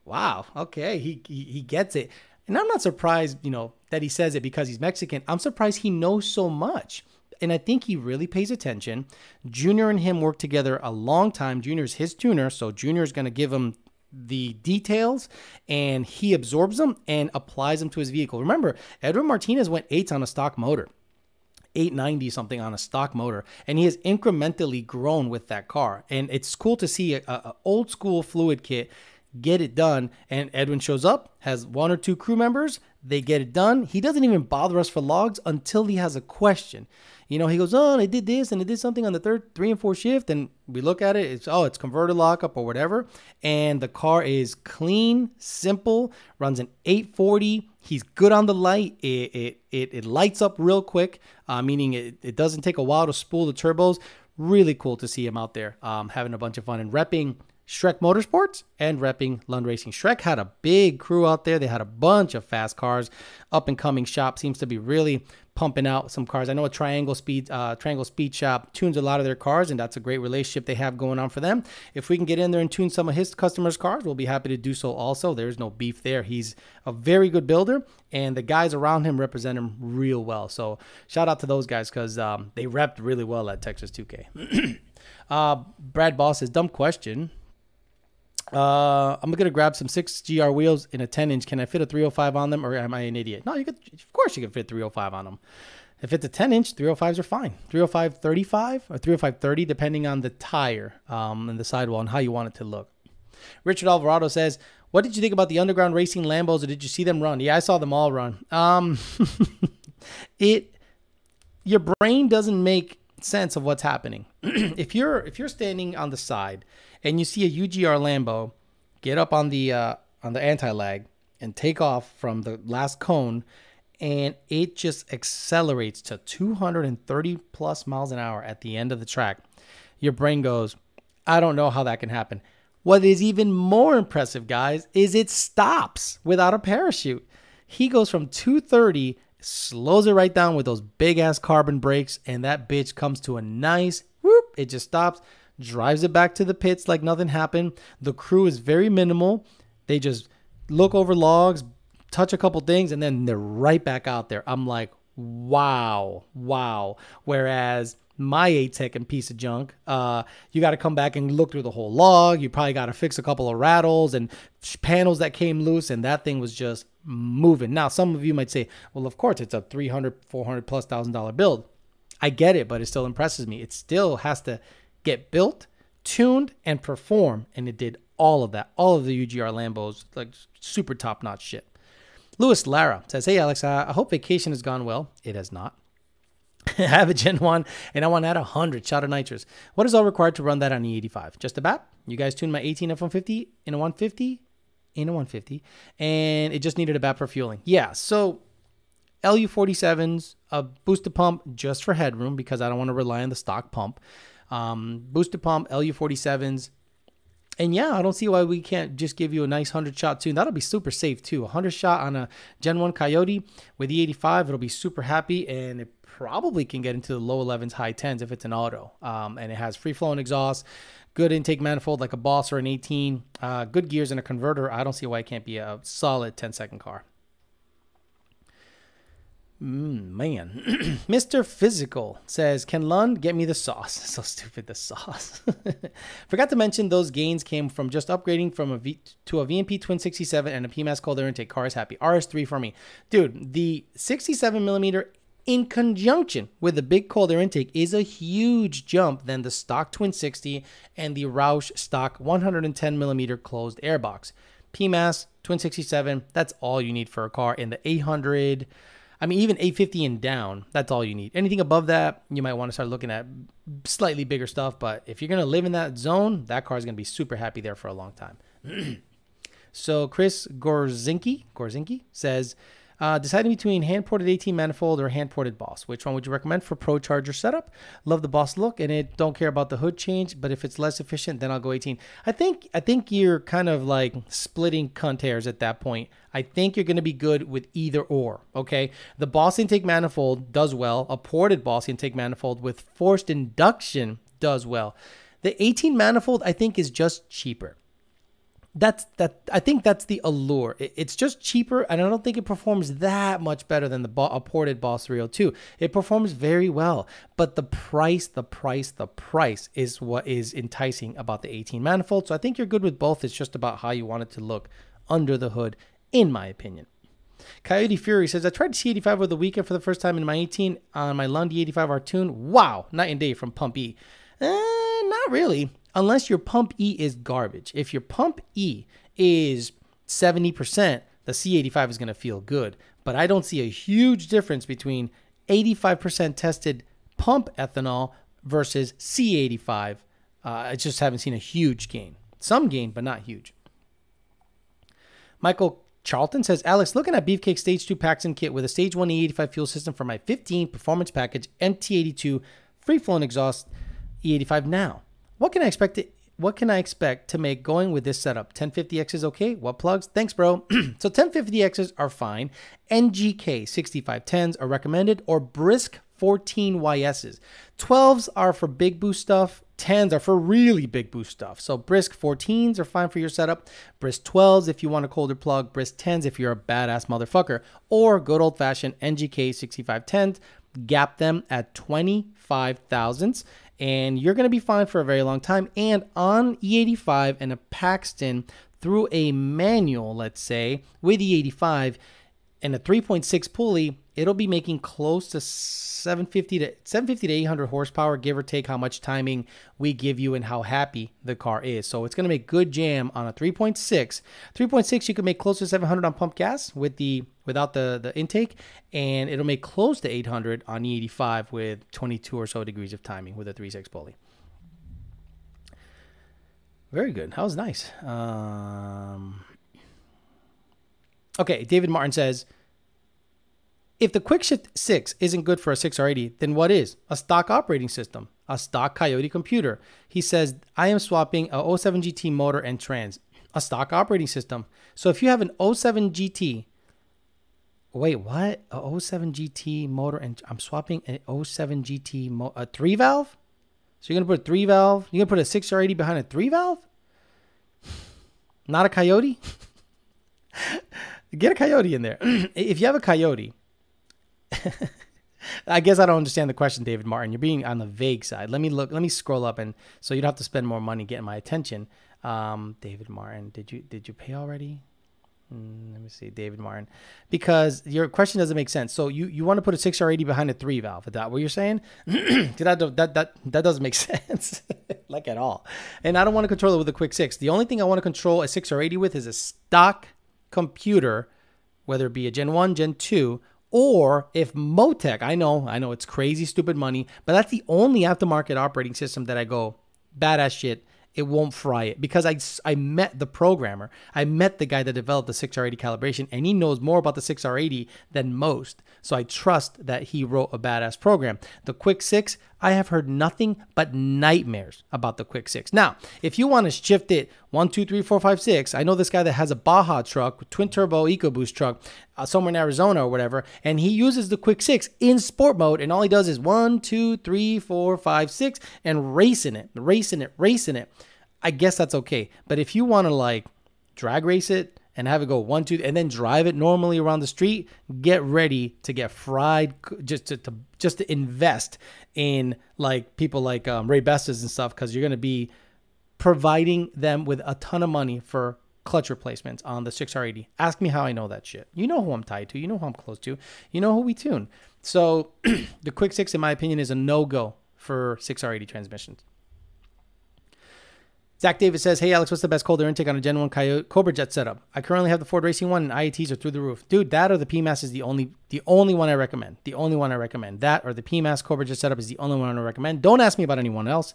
wow, okay, he he, he gets it. And I'm not surprised, you know, that he says it because he's Mexican. I'm surprised he knows so much and I think he really pays attention. Junior and him work together a long time. Junior's his tuner, so Junior's going to give him the details and he absorbs them and applies them to his vehicle. Remember, Edwin Martinez went eights on a stock motor. 890 something on a stock motor and he has incrementally grown with that car and it's cool to see a, a, old school fluid kit get it done and edwin shows up has one or two crew members they get it done he doesn't even bother us for logs until he has a question you know, he goes, oh, I did this and I did something on the third, three and four shift. And we look at it, it's, oh, it's converter lockup or whatever. And the car is clean, simple, runs an 840. He's good on the light. It, it, it, it lights up real quick, uh, meaning it, it doesn't take a while to spool the turbos. Really cool to see him out there um, having a bunch of fun and repping Shrek Motorsports and repping Lund Racing. Shrek had a big crew out there. They had a bunch of fast cars. Up and coming shop seems to be really pumping out some cars. I know a Triangle Speed uh, Triangle Speed Shop tunes a lot of their cars, and that's a great relationship they have going on for them. If we can get in there and tune some of his customers' cars, we'll be happy to do so. Also, there's no beef there. He's a very good builder, and the guys around him represent him real well. So shout out to those guys because um, they repped really well at Texas 2K. uh, Brad Boss says, dumb question. Uh, I'm gonna grab some six GR wheels in a 10 inch. Can I fit a 305 on them, or am I an idiot? No, you could. Of course, you can fit 305 on them. If it's a 10 inch, 305s are fine. 305 35 or 305 30, depending on the tire um, and the sidewall and how you want it to look. Richard Alvarado says, "What did you think about the underground racing Lambos, or did you see them run?" Yeah, I saw them all run. Um, it, your brain doesn't make sense of what's happening. if you're if you're standing on the side and you see a UGR Lambo get up on the uh, on the anti-lag and take off from the last cone and it just accelerates to 230 plus miles an hour at the end of the track. Your brain goes i don't know how that can happen. What is even more impressive guys is it stops without a parachute. He goes from 230 slows it right down with those big ass carbon brakes and that bitch comes to a nice whoop it just stops drives it back to the pits like nothing happened. The crew is very minimal. They just look over logs, touch a couple things, and then they're right back out there. I'm like, wow, wow. Whereas my eight second piece of junk, uh, you got to come back and look through the whole log. You probably got to fix a couple of rattles and panels that came loose, and that thing was just moving. Now, some of you might say, well, of course, it's a 300, 400 plus thousand dollar build. I get it, but it still impresses me. It still has to get built, tuned, and perform. And it did all of that. All of the UGR Lambos, like super top notch shit. Lewis Lara says, Hey, Alex, uh, I hope vacation has gone well. It has not. I have a Gen 1 and I want to add 100 shot of nitrous. What is all required to run that on E85? Just a BAP? You guys tuned my 18 F150 in a 150? In a 150. And it just needed a BAP for fueling. Yeah, so LU47s, a boosted pump just for headroom because I don't want to rely on the stock pump um, boosted pump LU47s, And yeah, I don't see why we can't just give you a nice 100 shot tune. That'll be super safe too. A 100 shot on a Gen 1 Coyote with the 85, it'll be super happy and it probably can get into the low 11s, high 10s if it's an auto. Um, and it has free flowing exhaust, good intake manifold like a Boss or an 18, uh, good gears and a converter. I don't see why it can't be a solid 10 second car. Mm, man, Mr. Physical says, "Can Lund get me the sauce?" so stupid, the sauce. Forgot to mention those gains came from just upgrading from a V to a VMP Twin 67 and a PMAS cold air intake. Car is happy. RS3 for me, dude. The 67 millimeter in conjunction with the big cold air intake is a huge jump than the stock Twin 60 and the Roush stock 110 millimeter closed airbox. PMAS Twin 67. That's all you need for a car in the 800. I mean, even 850 and down, that's all you need. Anything above that, you might want to start looking at slightly bigger stuff. But if you're going to live in that zone, that car is going to be super happy there for a long time. so Chris Gorzinski, Gorzinski says, uh, deciding between hand ported 18 manifold or hand ported Boss. Which one would you recommend for ProCharger setup? Love the Boss look and it don't care about the hood change, but if it's less efficient, then I'll go 18. I think I think you're kind of like splitting cunt hairs at that point. I think you're going to be good with either or. Okay, the Boss intake manifold does well. A ported Boss intake manifold with forced induction does well. The 18 manifold I think is just cheaper that's that i think that's the allure. It, it's just cheaper and i don't think it performs that much better than the bo- ported boss 302 it performs very well but the price the price the price is what is enticing about the 18 manifold. So i think you're good with both. It's just about how you want it to look under the hood in my opinion. Coyote Fury says, I tried C85 over the weekend for the first time in my 18 on my Lund E85 tune. Wow, night and day from Pump E. Eh, not really unless your pump E is garbage. If your pump E is 70%, the C85 is going to feel good. But I don't see a huge difference between 85% tested pump ethanol versus C85. Uh, I just haven't seen a huge gain. Some gain, but not huge. Michael Charlton says, Alex, looking at Beefcake Stage 2 Paxton kit with a Stage 1 E85 fuel system for my 15 performance package MT82 free flowing exhaust E85 now. What can I expect to what can I expect to make going with this setup? 1050X is okay. What plugs? Thanks, bro. so 1050Xs are fine. NGK 6510s are recommended or brisk 14YSs. 12s are for big boost stuff. 10s are for really big boost stuff. So brisk 14s are fine for your setup. Brisk 12s if you want a colder plug. Brisk 10s if you're a badass motherfucker. Or good old fashioned NGK 6510s. Gap them at 25 thousandths and you're going to be fine for a very long time. And on E85 and a Paxton through a manual, let's say, with E85 and a 3.6 pulley, it'll be making close to 750 to 750 to 800 horsepower, give or take how much timing we give you and how happy the car is. So it's going to make good jam on a 3.6. 3.6 you can make close to 700 on pump gas with the without the the intake, and it'll make close to 800 on E85 with 22 or so degrees of timing with a 3.6 pulley. Very good. That was nice. Um, okay, David Martin says if the QuickShift 6 isn't good for a 6R80, then what is? A stock operating system, a stock Coyote computer. He says, I am swapping a 07 GT motor and trans, a stock operating system. So if you have an 07 GT, wait, what? A 07 GT motor and I'm swapping an 07 GT, mo- a three valve? So you're going to put a three valve? You're going to put a 6R80 behind a three valve? Not a Coyote? Get a Coyote in there. if you have a Coyote, I guess I don't understand the question, David Martin. You're being on the vague side. Let me look. Let me scroll up, and so you don't have to spend more money getting my attention. Um, David Martin, did you did you pay already? Mm, let me see, David Martin, because your question doesn't make sense. So you, you want to put a six R eighty behind a three valve? Is that what you're saying? that that that that doesn't make sense, like at all. And I don't want to control it with a quick six. The only thing I want to control a six R eighty with is a stock computer, whether it be a Gen one, Gen two, or if Motec, I know, I know it's crazy, stupid money, but that's the only aftermarket operating system that I go, badass shit, it won't fry it because I, I met the programmer. I met the guy that developed the 6R80 calibration and he knows more about the 6R80 than most. So I trust that he wrote a badass program. The Quick 6, I have heard nothing but nightmares about the Quick 6. Now, if you want to shift it one, two, three, four, five, six. I know this guy that has a Baja truck, twin turbo EcoBoost truck, uh, somewhere in Arizona or whatever, and he uses the Quick Six in sport mode, and all he does is one, two, three, four, five, six, and racing it, racing it, racing it. I guess that's okay. But if you want to like drag race it and have it go one, two, and then drive it normally around the street, get ready to get fried. Just to, to just to invest in like people like um, Ray Bestas and stuff, because you're gonna be providing them with a ton of money for clutch replacements on the 6R80. Ask me how I know that shit. You know who I'm tied to. You know who I'm close to. You know who we tune. So the Quick 6, in my opinion, is a no-go for 6R80 transmissions. Zach Davis says, Hey Alex, what's the best cold air intake on a Gen 1 Coyote Cobra Jet setup? I currently have the Ford Racing one and IATs are through the roof. Dude, that or the PMAS is the only the only one I recommend. The only one I recommend. That or the PMAS Cobra Jet setup is the only one I recommend. Don't ask me about anyone else.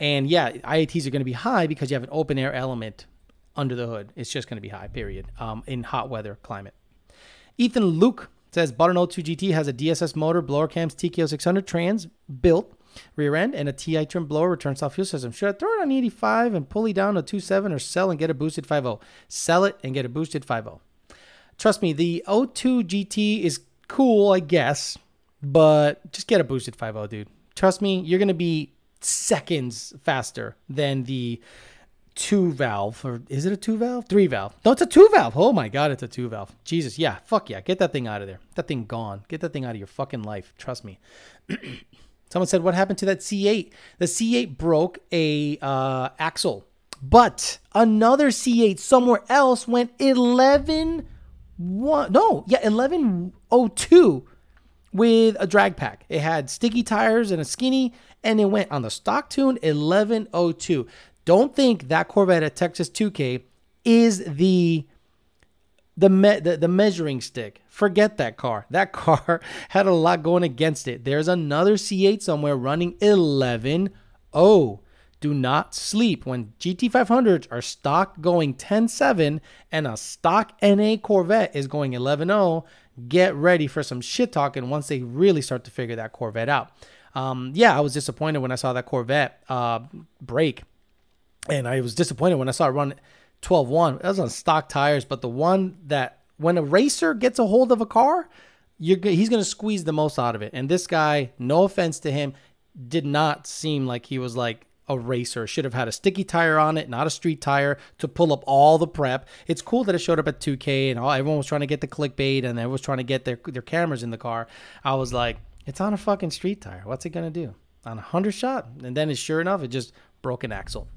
And yeah, IATs are going to be high because you have an open air element under the hood. It's just going to be high, period, um, in hot weather climate. Ethan Luke says Butter 02 GT has a DSS motor, blower cams, TKO 600 trans built rear end and a TI trim blower return style fuel system. Should I throw it on 85 and pulley down to 27 or sell and get a boosted 5.0? Sell it and get a boosted 5.0. Trust me, the O2 GT is cool, I guess, but just get a boosted 5.0, dude. Trust me, you're going to be seconds faster than the two valve or is it a two valve three valve no it's a two valve oh my god it's a two valve jesus yeah fuck yeah get that thing out of there that thing gone get that thing out of your fucking life trust me someone said what happened to that c8 the c8 broke a uh, axle but another c8 somewhere else went 11 one no yeah 1102 with a drag pack it had sticky tires and a skinny and it went on the stock tune 1102. Don't think that Corvette at Texas 2K is the the, me- the the measuring stick. Forget that car. That car had a lot going against it. There's another C8 somewhere running 11 0. Do not sleep when GT500s are stock going 10.7 and a stock NA Corvette is going 11.0. Get ready for some shit talking once they really start to figure that Corvette out. Um, yeah, I was disappointed when I saw that Corvette uh, break, and I was disappointed when I saw it run 12-1. That was on stock tires, but the one that when a racer gets a hold of a car, he's going to squeeze the most out of it. And this guy, no offense to him, did not seem like he was like a racer. Should have had a sticky tire on it, not a street tire, to pull up all the prep. It's cool that it showed up at 2K and all, everyone was trying to get the clickbait and everyone was trying to get their their cameras in the car. I was like, it's on a fucking street tire. What's it gonna do? On a hundred shot, and then it's sure enough, it just broke an axle.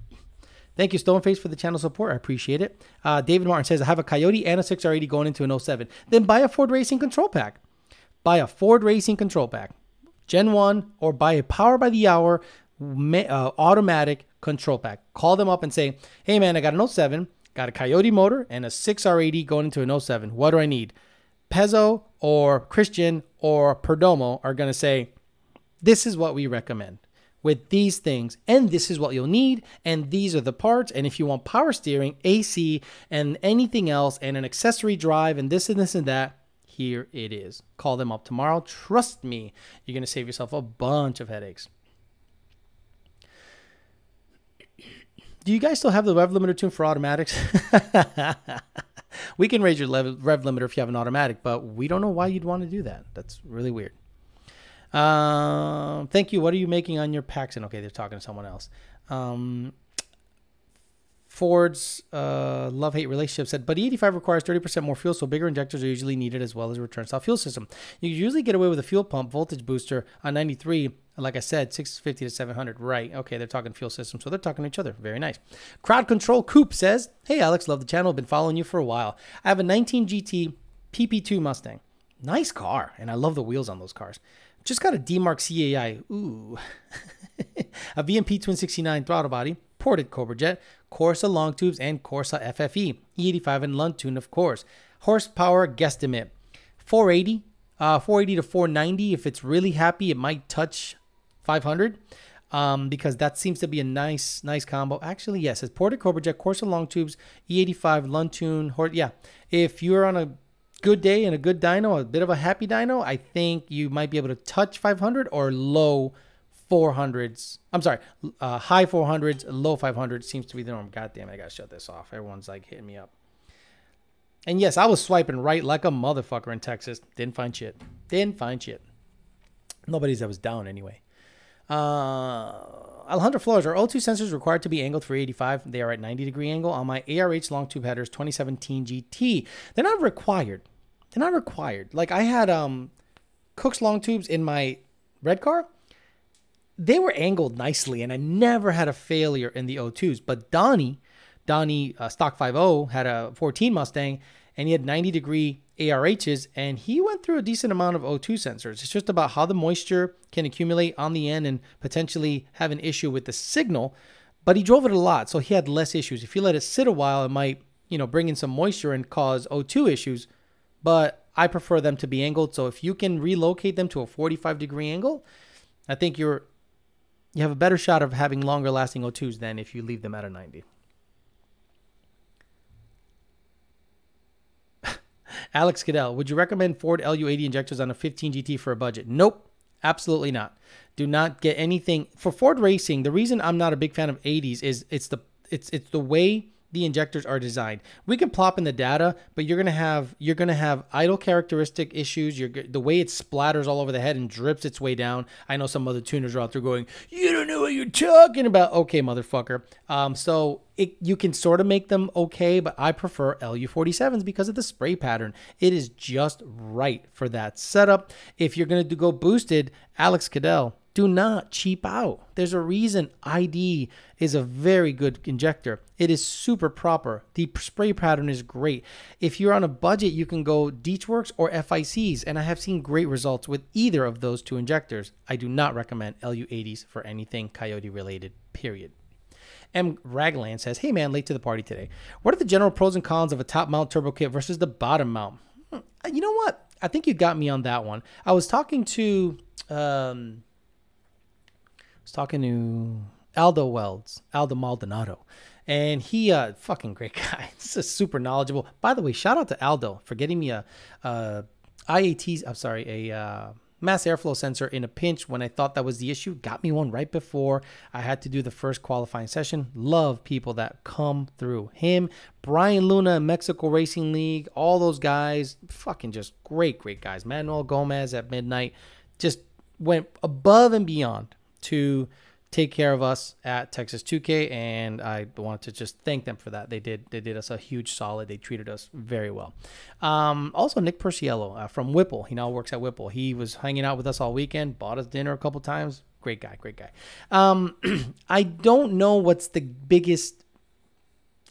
Thank you, Stoneface, for the channel support. I appreciate it. Uh, David Martin says, I have a Coyote and a 6R80 going into an 07. Then buy a Ford Racing control pack. Buy a Ford Racing control pack, Gen 1, or buy a Power by the Hour uh, automatic control pack. Call them up and say, hey man, I got an 07, got a Coyote motor, and a 6R80 going into an 07. What do I need? Pezzo or Christian or Perdomo are going to say, this is what we recommend with these things, and this is what you'll need, and these are the parts. And if you want power steering, AC, and anything else, and an accessory drive, and this and this and that, here it is. Call them up tomorrow. Trust me, you're going to save yourself a bunch of headaches. Do you guys still have the rev limiter tune for automatics? we can raise your rev, limiter if you have an automatic, but we don't know why you'd want to do that. That's really weird. Um, thank you. What are you making on your Paxton? Okay, they're talking to someone else. Um, Ford's uh, love hate relationship said, but E85 requires 30% more fuel, so bigger injectors are usually needed as well as a return style fuel system. You usually get away with a fuel pump voltage booster on 93 like I said, 650 to 700. Right. Okay. They're talking fuel system. So they're talking to each other. Very nice. Crowd Control Coop says, Hey, Alex, love the channel. Been following you for a while. I have a 19 GT PP2 Mustang. Nice car. And I love the wheels on those cars. Just got a D-Mark CAI. Ooh. a VMP Twin 69 throttle body, ported Cobra Jet, Corsa long tubes, and Corsa FFE. E85 and Lund tune, of course. Horsepower guesstimate 480. Uh, 480 to 490. If it's really happy, it might touch 500 um, because that seems to be a nice, nice combo. Actually, yes, it's ported Cobra Jet, Corsa long tubes, E85, Lund tune. Hor- yeah, if you're on a good day and a good dyno, a bit of a happy dyno, I think you might be able to touch 500 or low 400s. I'm sorry, uh, high 400s, low 500s seems to be the norm. God damn it, I gotta shut this off. Everyone's like hitting me up. And yes, I was swiping right like a motherfucker in Texas. Didn't find shit. Didn't find shit. Nobody's that was down anyway. Uh, Alejandro Flores, are O2 sensors required to be angled 385? They are at 90 degree angle on my ARH long tube headers 2017 GT. They're not required. They're not required. Like I had um Kooks long tubes in my red car. They were angled nicely, and I never had a failure in the O2s. But Donnie, Donnie uh, Stock 50 had a 14 Mustang, and he had 90 degree ARHs, and he went through a decent amount of O2 sensors. It's just about how the moisture can accumulate on the end and potentially have an issue with the signal. But he drove it a lot, so he had less issues. If you let it sit a while, it might, you know, bring in some moisture and cause O2 issues. But I prefer them to be angled. So if you can relocate them to a 45 degree angle, I think you're you have a better shot of having longer lasting O2s than if you leave them at a 90. Alex Cadell, would you recommend Ford LU80 injectors on a 15 GT for a budget? Nope, absolutely not. Do not get anything for Ford racing. The reason I'm not a big fan of 80s is it's the it's it's the way the injectors are designed. We can plop in the data, but you're gonna have you're gonna have idle characteristic issues. You're the way it splatters all over the head and drips its way down. I know some other tuners are out there going, "You don't know what you're talking about." Okay, motherfucker. Um, so it you can sort of make them okay, but I prefer LU47s because of the spray pattern. It is just right for that setup. If you're gonna do go boosted, Alex Cadell do not cheap out. There's a reason ID is a very good injector. It is super proper. The spray pattern is great. If you're on a budget, you can go DeatschWerks or FICs, and I have seen great results with either of those two injectors. I do not recommend LU80s for anything Coyote related, period. M. Ragland says, Hey man, late to the party today. What are the general pros and cons of a top mount turbo kit versus the bottom mount? Hmm, you know what? I think you got me on that one. I was talking to um, was talking to Aldo Welds, Aldo Maldonado, and he, uh, fucking great guy. This is super knowledgeable. By the way, shout out to Aldo for getting me a, a IAT. I'm sorry, a uh, mass airflow sensor in a pinch when I thought that was the issue. Got me one right before I had to do the first qualifying session. Love people that come through. Him, Brian Luna, Mexico Racing League, all those guys, fucking just great, great guys. Manuel Gomez at midnight just went above and beyond to take care of us at Texas 2K, and I wanted to just thank them for that. They did they did us a huge solid. They treated us very well. Um, also, Nick Perciello uh, from Whipple. He now works at Whipple. He was hanging out with us all weekend. Bought us dinner a couple times. Great guy, great guy. Um, I don't know what's the biggest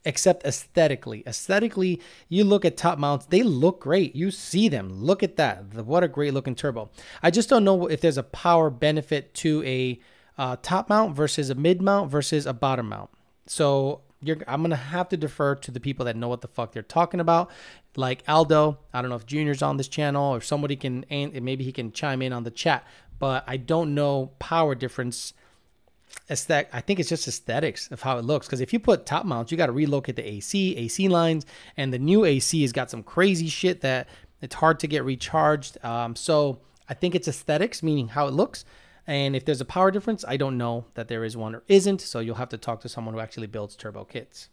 except aesthetically. Aesthetically, you look at top mounts, they look great. You see them. Look at that. What a great looking turbo. I just don't know if there's a power benefit to a uh, top mount versus a mid mount versus a bottom mount. So I'm gonna have to defer to the people that know what the fuck they're talking about, like Aldo. I don't know if Junior's on this channel or somebody can, and maybe he can chime in on the chat. But I don't know power difference aesthetic. I think it's just aesthetics of how it looks. Because if you put top mounts, you got to relocate the AC, AC lines, and the new AC has got some crazy shit that it's hard to get recharged. Um, so I think it's aesthetics, meaning how it looks. And if there's a power difference, I don't know that there is one or isn't. So you'll have to talk to someone who actually builds turbo kits.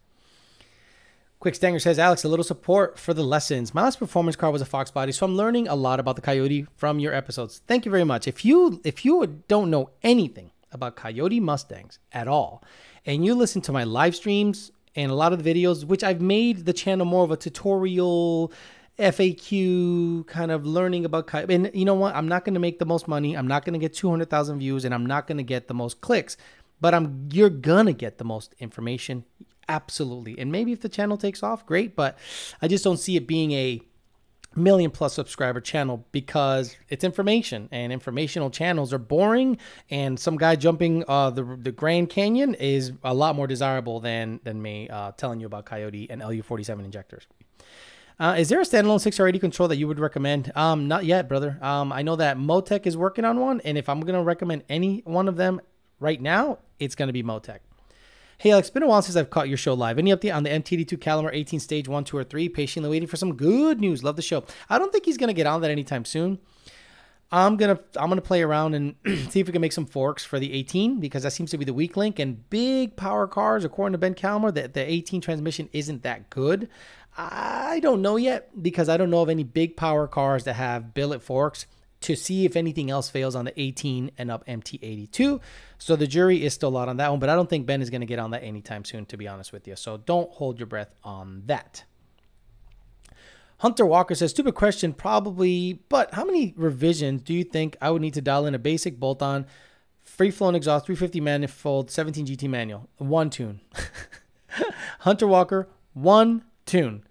Quick Stanger says, Alex, a little support for the lessons. My last performance car was a Fox body, so I'm learning a lot about the Coyote from your episodes. Thank you very much. If you if you don't know anything about Coyote Mustangs at all, and you listen to my live streams and a lot of the videos, which I've made the channel more of a tutorial, FAQ kind of learning about Coyote. And you know what? I'm not going to make the most money. I'm not going to get 200,000 views, and I'm not going to get the most clicks. But I'm you're gonna get the most information, absolutely. And maybe if the channel takes off, great. But I just don't see it being a million plus subscriber channel because it's information and informational channels are boring and some guy jumping uh, the, the Grand Canyon is a lot more desirable than than me uh, telling you about Coyote and LU47 injectors. Uh, is there a standalone 6R80 control that you would recommend? Um, not yet, brother. Um, I know that Motec is working on one, and if I'm gonna recommend any one of them right now, it's gonna be Motec. Hey Alex, been a while since I've caught your show live. Any update on the MT82 Calmer 18 stage 1, 2, or 3? Patiently waiting for some good news. Love the show. I don't think he's going to get on that anytime soon. I'm gonna I'm gonna play around and see if we can make some forks for the 18 because that seems to be the weak link. And big power cars, according to Ben Calmer, that the 18 transmission isn't that good. I don't know yet because I don't know of any big power cars that have billet forks to see if anything else fails on the 18 and up MT82. So the jury is still out on that one, but I don't think Ben is going to get on that anytime soon, to be honest with you. So don't hold your breath on that. Hunter Walker says, stupid question, probably, but how many revisions do you think I would need to dial in a basic bolt on free flowing exhaust 350 manifold 17 GT manual? One tune. Hunter Walker, one tune.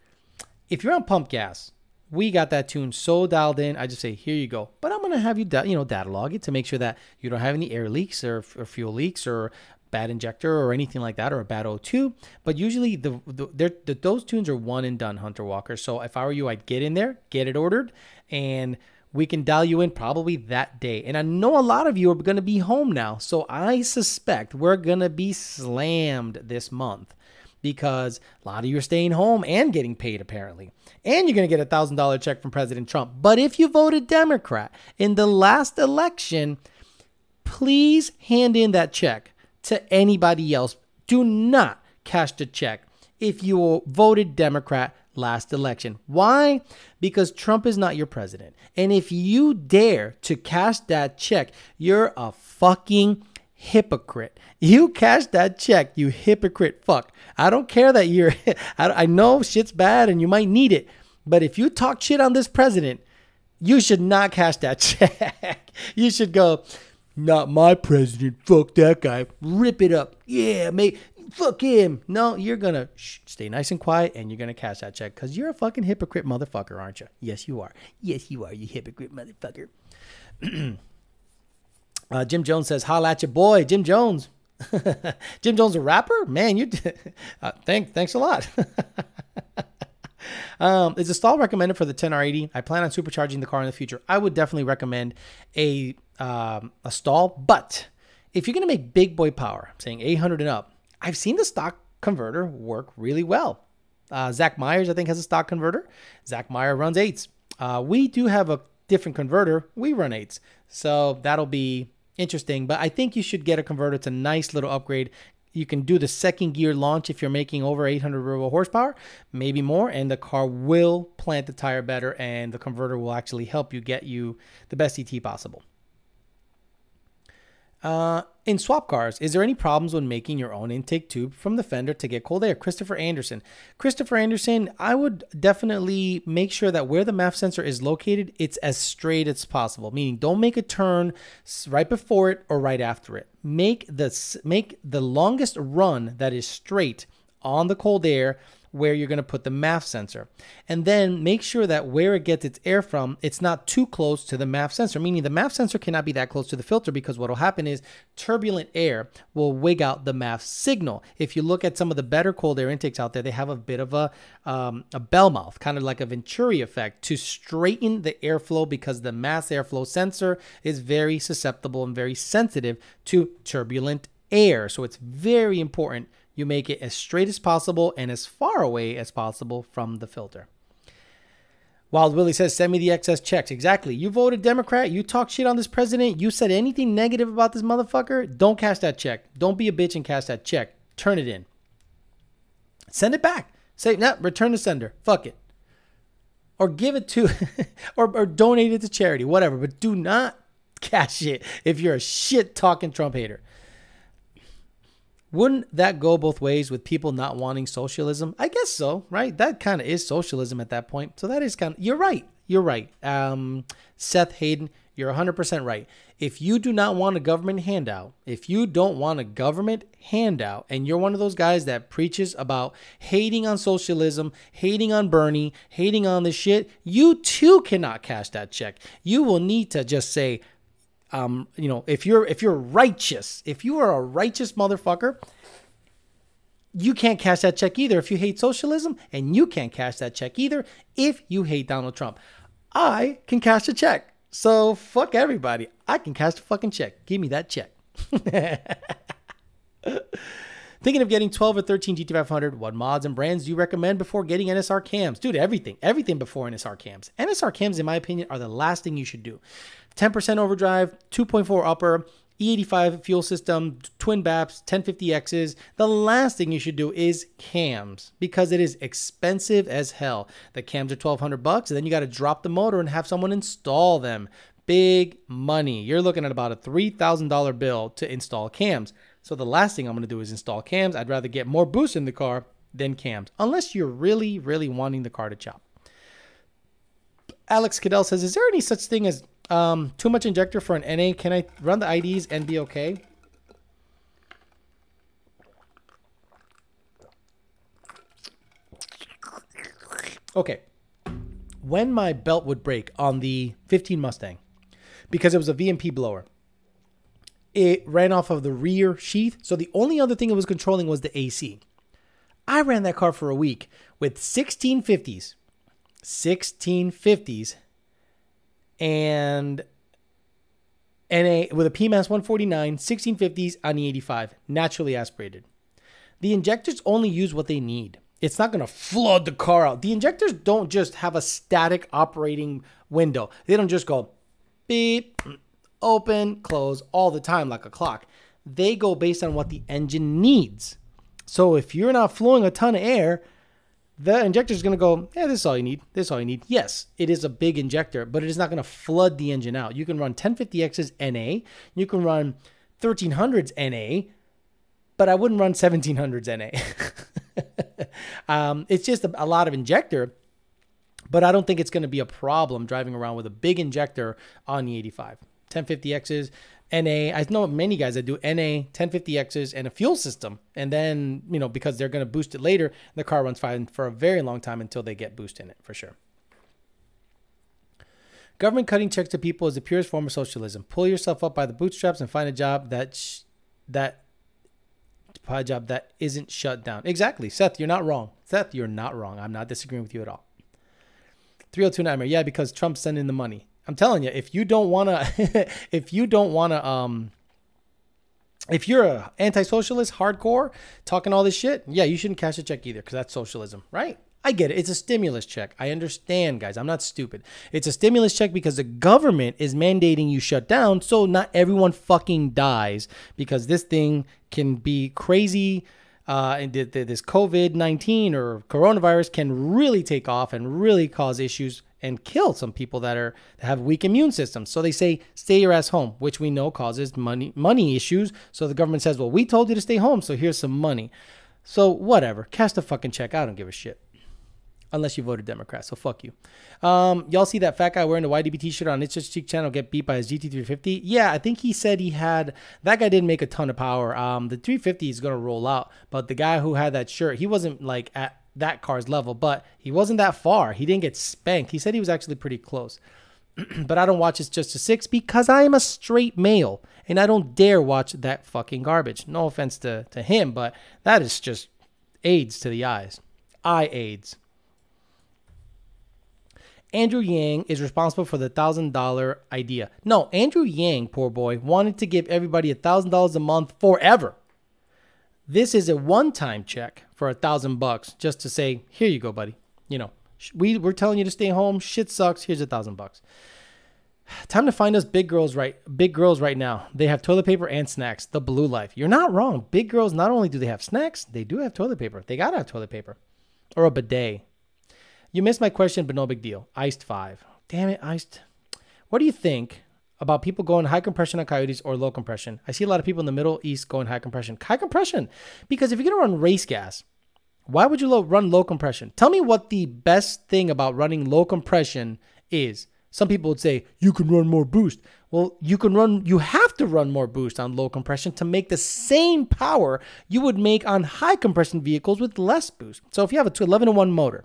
If you're on pump gas, we got that tune so dialed in. I just say, here you go. But I'm gonna have you, you know, data log it to make sure that you don't have any air leaks or, or fuel leaks or bad injector or anything like that or a bad O2. But usually the, the, the those tunes are one and done, Hunter Walker. So if I were you, I'd get in there, get it ordered, and we can dial you in probably that day. And I know a lot of you are going to be home now. So I suspect we're going to be slammed this month because a lot of you are staying home and getting paid apparently. And you're going to get a $1,000 check from President Trump. But if you voted Democrat in the last election, please hand in that check to anybody else. Do not cash the check if you voted Democrat last election. Why? Because Trump is not your president. And if you dare to cash that check, you're a fucking hypocrite. You cash that check, you hypocrite fuck. I don't care that you're, I, I know shit's bad and you might need it, but if you talk shit on this president, you should not cash that check. you should go, not my president. Fuck that guy. Rip it up. Yeah, mate. Fuck him. No, you're gonna stay nice and quiet and you're gonna cash that check because you're a fucking hypocrite motherfucker, aren't you? Yes, you are. Yes, you are, you hypocrite motherfucker. Uh, Jim Jones says, "Holla at your boy, Jim Jones." Jim Jones, a rapper, man. You uh, thank thanks a lot. um, is a stall recommended for the 10R80? I plan on supercharging the car in the future. I would definitely recommend a um, a stall, but if you're gonna make big boy power, I'm saying 800 and up, I've seen the stock converter work really well. Uh, Zach Myers, I think, has a stock converter. Zach Meyer runs eights. Uh, we do have a different converter. We run eights, so that'll be interesting. But I think you should get a converter. It's a nice little upgrade. You can do the second gear launch if you're making over 800 real horsepower, maybe more, and the car will plant the tire better, and the converter will actually help you get you the best ET possible. Uh, in swap cars, is there any problems when making your own intake tube from the fender to get cold air? Christopher Anderson. Christopher Anderson, I would definitely make sure that where the MAF sensor is located, it's as straight as possible. Meaning, don't make a turn right before it or right after it. Make the make the longest run that is straight on the cold air where you're going to put the MAF sensor. And then make sure that where it gets its air from, it's not too close to the MAF sensor, meaning the MAF sensor cannot be that close to the filter because what will happen is turbulent air will wig out the MAF signal. If you look at some of the better cold air intakes out there, they have a bit of a, um, a bell mouth, kind of like a Venturi effect to straighten the airflow because the mass airflow sensor is very susceptible and very sensitive to turbulent air. So it's very important you make it as straight as possible and as far away as possible from the filter. Wild Willie says, send me the excess checks. Exactly. You voted Democrat. You talk shit on this president. You said anything negative about this motherfucker. Don't cash that check. Don't be a bitch and cash that check. Turn it in. Send it back. Say, no, return the sender. Fuck it. Or give it to, or, or donate it to charity, whatever. But do not cash it if you're a shit talking Trump hater. Wouldn't that go both ways with people not wanting socialism? I guess so, right? That kind of is socialism at that point. So that is kind of, you're right. You're right. Um, Seth Hayden, you're 100% right. If you do not want a government handout, if you don't want a government handout, and you're one of those guys that preaches about hating on socialism, hating on Bernie, hating on the shit, you too cannot cash that check. You will need to just say, um, you know, if you're if you're righteous, if you are a righteous motherfucker, you can't cash that check either if you hate socialism, and you can't cash that check either if you hate Donald Trump. I can cash a check. So fuck everybody. I can cash a fucking check. Give me that check. Thinking of getting 12 or 13 GT500, what mods and brands do you recommend before getting NSR cams? Dude, everything. Everything before NSR cams. NSR cams, in my opinion, are the last thing you should do. 10% overdrive, 2.4 upper, E85 fuel system, twin BAPs, 1050Xs. The last thing you should do is cams because it is expensive as hell. The cams are 1200 bucks and then you got to drop the motor and have someone install them. Big money. You're looking at about a $3,000 bill to install cams. So the last thing I'm going to do is install cams. I'd rather get more boost in the car than cams, unless you're really, really wanting the car to chop. Alex Cadell says, Is there any such thing as um, too much injector for an NA? Can I run the IDs and be okay? Okay. When my belt would break on the 15 Mustang, because it was a VMP blower, it ran off of the rear sheath. So the only other thing it was controlling was the AC. I ran that car for a week with 1650s, 1650s, and NA with a PMAS 149, 1650s on the 85, naturally aspirated. The injectors only use what they need. It's not going to flood the car out. The injectors don't just have a static operating window. They don't just go beep, open, close all the time like a clock. They go based on what the engine needs. So if you're not flowing a ton of air, the injector is going to go, yeah, this is all you need. This is all you need. Yes, it is a big injector, but it is not going to flood the engine out. You can run 1050X's NA, you can run 1300s NA, but I wouldn't run 1700s NA. um, it's just a, a lot of injector, but I don't think it's going to be a problem driving around with a big injector on the 85. 1050Xs, NA. I know many guys that do NA, 1050Xs, and a fuel system. And then, you know, because they're going to boost it later, the car runs fine for a very long time until they get boost in it, for sure. Government cutting checks to people is the purest form of socialism. Pull yourself up by the bootstraps and find a job that sh- that a job that isn't shut down. Exactly, Seth. You're not wrong. Seth, you're not wrong. I'm not disagreeing with you at all. 302 Nightmare. Yeah, because Trump's sending the money. I'm telling you, if you don't want to, if you don't want to, um, if you're a anti-socialist, hardcore, talking all this shit, yeah, you shouldn't cash a check either because that's socialism, right? I get it. It's a stimulus check. I understand, guys. I'm not stupid. It's a stimulus check because the government is mandating you shut down so not everyone fucking dies because this thing can be crazy. Uh, and this COVID 19 or coronavirus can really take off and really cause issues and kill some people that are that have weak immune systems. So they say stay your ass home, which we know causes money money issues. So the government says, "Well, we told you to stay home, so here's some money." So whatever, cast a fucking check. I don't give a shit. Unless you voted Democrat, so fuck you. Um, y'all see that fat guy wearing the YDB t-shirt on It's Just Cheek channel get beat by his GT350? Yeah, I think he said he had that guy didn't make a ton of power. Um, the 350 is gonna roll out, but the guy who had that shirt, he wasn't like at that car's level, but he wasn't that far. He didn't get spanked. He said he was actually pretty close. but I don't watch It's Just a Six because I am a straight male and I don't dare watch that fucking garbage. No offense to, to him, but that is just AIDS to the eyes. Eye AIDS. Andrew Yang is responsible for the thousand dollar idea. No, Andrew Yang, poor boy, wanted to give everybody a thousand dollars a month forever. This is a one-time check for a thousand bucks just to say, here you go, buddy. You know, we we're telling you to stay home. Shit sucks. Here's a thousand bucks. Time to find us big girls right big girls right now. They have toilet paper and snacks. The blue life. You're not wrong. Big girls not only do they have snacks, they do have toilet paper. They gotta have toilet paper. Or a bidet. You missed my question, but no big deal. Iced five. Damn it, iced. What do you think about people going high compression on coyotes or low compression. I see a lot of people in the Middle East going high compression. High compression, because if you're to run race gas, why would you run low compression? Tell me what the best thing about running low compression is. Some people would say you can run more boost. Well, you can run, you have to run more boost on low compression to make the same power you would make on high compression vehicles with less boost. So if you have a 11 to 1 motor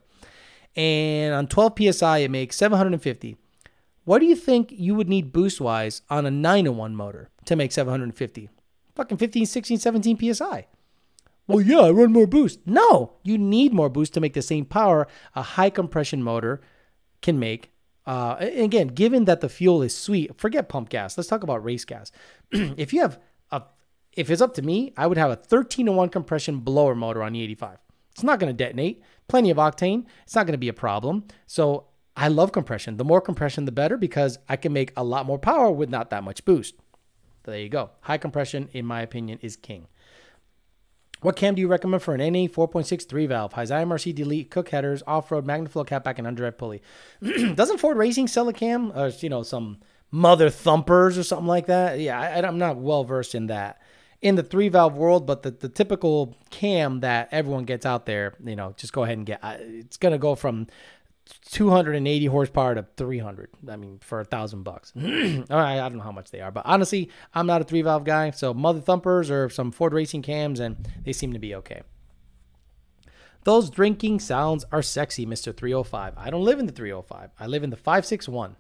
and on 12 psi, it makes 750 what do you think you would need boost wise on a 901 motor to make 750? Fucking 15, 16, 17 psi. Well, yeah, I run more boost. No, you need more boost to make the same power a high compression motor can make. Uh, again, given that the fuel is sweet, forget pump gas. Let's talk about race gas. if you have a if it's up to me, I would have a 13 to 1 compression blower motor on the 85. It's not going to detonate. Plenty of octane. It's not going to be a problem. So I love compression. The more compression, the better because I can make a lot more power with not that much boost. There you go. High compression, in my opinion, is king. What cam do you recommend for an NA 4.6 3 valve? Hyzai MRC delete, Kooks headers, off road, Magnaflow catback, and underhead pulley. Doesn't Ford Racing sell a cam? Uh, or, you know, some mother thumpers or something like that? Yeah, I, I'm not well versed in that in the three valve world, but the, the typical cam that everyone gets out there, you know, just go ahead and get. Uh, it's gonna go from 280 horsepower to 300. I mean, for a thousand bucks. All right, I don't know how much they are, but honestly, I'm not a three valve guy. So mother thumpers or some Ford racing cams, and they seem to be okay. Those drinking sounds are sexy, Mr. 305. I don't live in the 305. I live in the 561.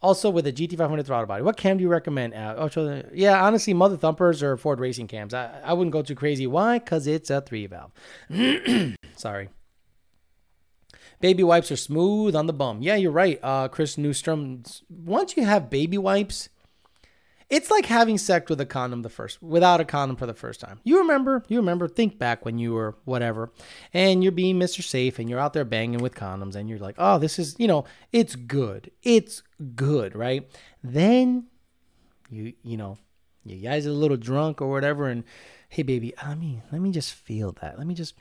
Also with a GT500 throttle body. What cam do you recommend? Uh, oh, yeah, honestly, Mother Thumpers or Ford Racing cams. I, I wouldn't go too crazy. Why? Because it's a three valve. Sorry. Baby wipes are smooth on the bum. Yeah, you're right, uh, Chris Newstrom. Once you have baby wipes, it's like having sex with a condom the first without a condom for the first time. You remember, you remember, think back when you were whatever, and you're being Mr. Safe and you're out there banging with condoms and you're like, oh, this is, you know, it's good. It's good, right? Then you, you know, you guys are a little drunk or whatever, and hey baby, I mean, let me just feel that. Let me just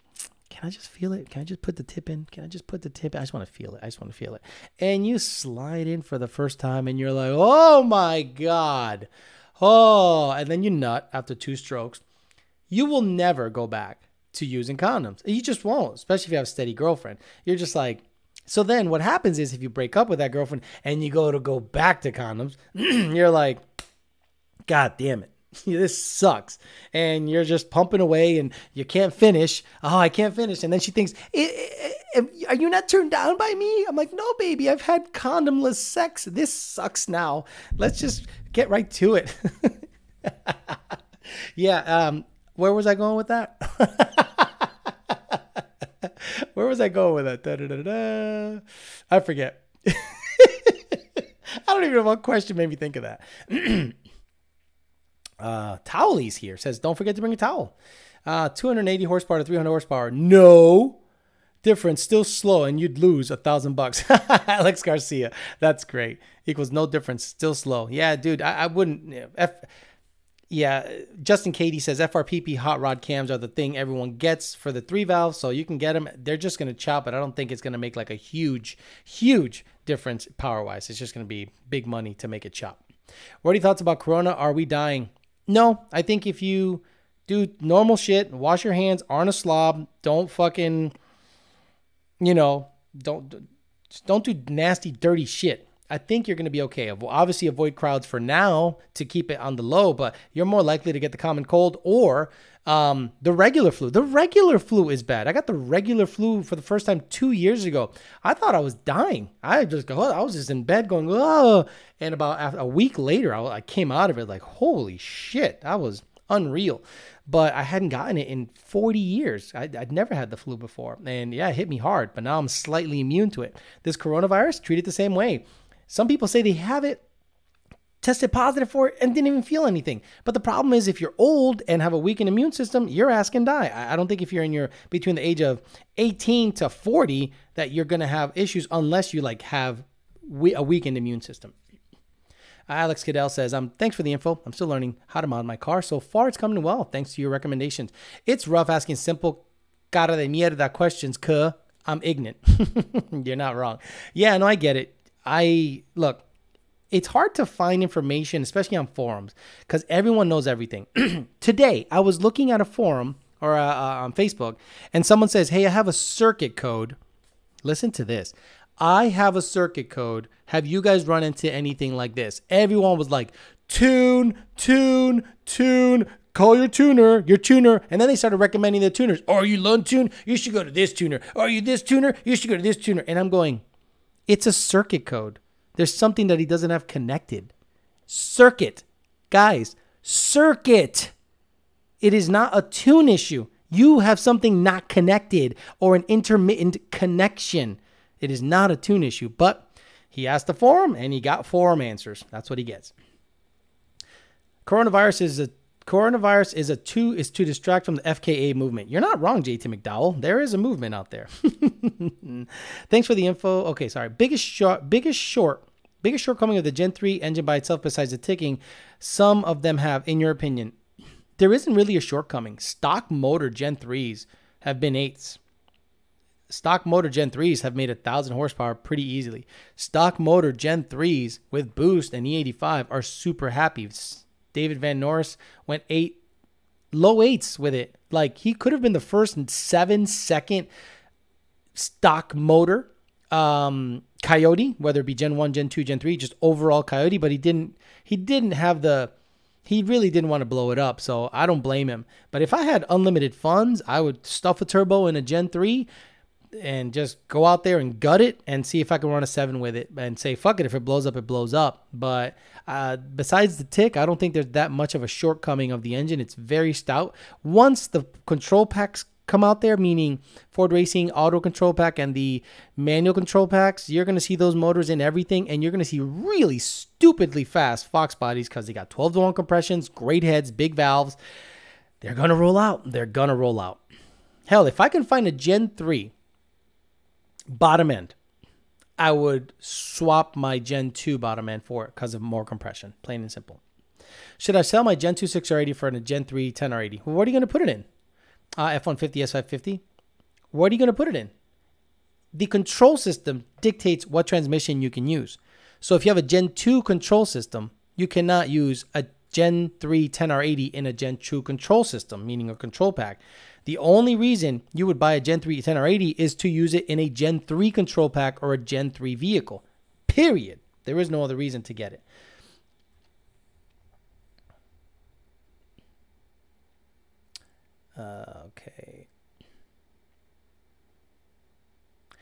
can I just feel it? Can I just put the tip in? Can I just put the tip? In? I just want to feel it. I just want to feel it. And you slide in for the first time and you're like, oh my God. Oh, and then you nut after two strokes. You will never go back to using condoms. You just won't, especially if you have a steady girlfriend. You're just like, so then what happens is if you break up with that girlfriend and you go to go back to condoms, you're like, God damn it. this sucks. And you're just pumping away and you can't finish. Oh, I can't finish. And then she thinks, Are you not turned down by me? I'm like, No, baby, I've had condomless sex. This sucks now. Let's just get right to it. yeah. Um, where was I going with that? where was I going with that? Da, da, da, I forget. I don't even know what question made me think of that. Uh, Towley's here says, don't forget to bring a towel. Uh, 280 horsepower to 300 horsepower. No difference, still slow, and you'd lose a thousand bucks. Alex Garcia, that's great. Equals no difference, still slow. Yeah, dude, I, I wouldn't. F, yeah, Justin Katie says FRPP hot rod cams are the thing everyone gets for the three valves, so you can get them. They're just gonna chop it. I don't think it's gonna make like a huge, huge difference power wise. It's just gonna be big money to make it chop. What are your thoughts about Corona? Are we dying? No, I think if you do normal shit, wash your hands, aren't a slob, don't fucking, you know, don't don't do nasty, dirty shit. I think you're going to be okay. Obviously, avoid crowds for now to keep it on the low, but you're more likely to get the common cold or um, the regular flu. The regular flu is bad. I got the regular flu for the first time two years ago. I thought I was dying. I just go, I was just in bed going, oh. And about a week later, I, came out of it like, holy shit, that was unreal. But I hadn't gotten it in 40 years. I, would never had the flu before. And yeah, it hit me hard, but now I'm slightly immune to it. This coronavirus, treat it the same way. Some people say they have it, tested positive for it, and didn't even feel anything. But the problem is, if you're old and have a weakened immune system, your ass can die. I don't think if you're in your between the age of 18 to 40 that you're gonna have issues unless you like have a weakened immune system. Alex Cadell says, "Um, thanks for the info. I'm still learning how to mod my car. So far, it's coming well. Thanks to your recommendations. It's rough asking simple cara de mierda questions, cuh. I'm ignorant. You're not wrong. Yeah, no, I get it. I look, it's hard to find information, especially on forums, because everyone knows everything. Today, I was looking at a forum or uh, uh, on Facebook, and someone says, Hey, I have a circuit code. Listen to this. I have a circuit code. Have you guys run into anything like this? Everyone was like, Tune, tune, tune. Call your tuner, your tuner. And then they started recommending the tuners. Are you Lund Tune? You should go to this tuner. Are you this tuner? You should go to this tuner. And I'm going, it's a circuit code. There's something that he doesn't have connected. Circuit. Guys, circuit. It is not a tune issue. You have something not connected or an intermittent connection. It is not a tune issue, but he asked the forum and he got forum answers. That's what he gets. Coronavirus is a coronavirus is a two is to distract from the FKA movement. You're not wrong, JT McDowell. There is a movement out there. Thanks for the info. Okay, sorry. Biggest short, biggest short, biggest shortcoming of the Gen 3 engine by itself, besides the ticking, some of them have, in your opinion, there isn't really a shortcoming. Stock motor Gen 3s have been eights. Stock motor Gen 3s have made a thousand horsepower pretty easily. Stock motor Gen 3s with boost and E85 are super happy. David Van Norris went eight, low eights with it. Like he could have been the first and seven second stock motor um, Coyote, whether it be Gen 1, Gen 2, Gen 3, just overall Coyote, but he didn't he didn't have the he really didn't want to blow it up, so I don't blame him. But if I had unlimited funds, I would stuff a turbo in a Gen 3 and just go out there and gut it and see if I can run a 7 with it and say, fuck it, if it blows up, it blows up. But uh, besides the tick, I don't think there's that much of a shortcoming of the engine. It's very stout. Once the control packs come out there, meaning Ford Racing Auto Control Pack and the manual control packs, you're going to see those motors in everything, and you're going to see really stupidly fast Fox bodies because they got 12 to 1 compressions, great heads, big valves. They're going to roll out. They're going to roll out. Hell, if I can find a Gen 3 bottom end, I would swap my Gen 2 bottom end for it because of more compression, plain and simple. Should I sell my Gen 2 6R80 for a Gen 3 10R80? Well, what are you going to put it in? uh, F-150, S550, what are you going to put it in? The control system dictates what transmission you can use. So if you have a Gen 2 control system, you cannot use a Gen 3 10R80 in a Gen 2 control system, meaning a control pack. The only reason you would buy a Gen 3 10R80 is to use it in a Gen 3 control pack or a Gen 3 vehicle. Period. There is no other reason to get it. Uh, okay.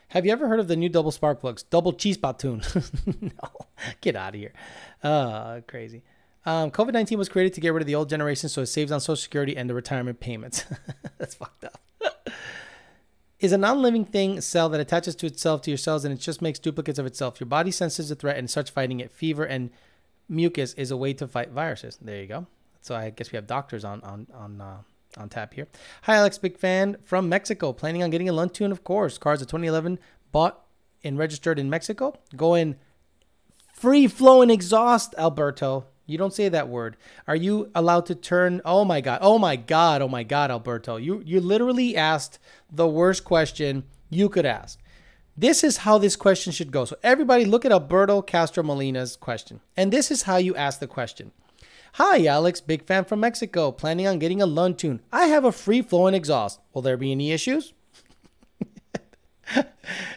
Have you ever heard of the new double spark plugs? Double cheese batoon. no, get out of here. Uh, crazy. Um, COVID 19 was created to get rid of the old generation so it saves on Social Security and the retirement payments. That's fucked up. Is a non living thing cell that attaches to itself to your cells and it just makes duplicates of itself? Your body senses a threat and starts fighting it. Fever and mucus is a way to fight viruses. There you go. So I guess we have doctors on on on uh, on tap here. Hi, Alex, big fan from Mexico. Planning on getting a Lund tune, of course. Cars of 2011, bought and registered in Mexico. Going free flowing exhaust, Alberto. You don't say that word. Are you allowed to turn? Oh my god. Oh my god. Oh my god, Alberto. You you literally asked the worst question you could ask. This is how this question should go. So everybody look at Alberto Castro Molina's question. And this is how you ask the question. Hi, Alex, big fan from Mexico, planning on getting a Lund tune. I have a free flowing exhaust. Will there be any issues?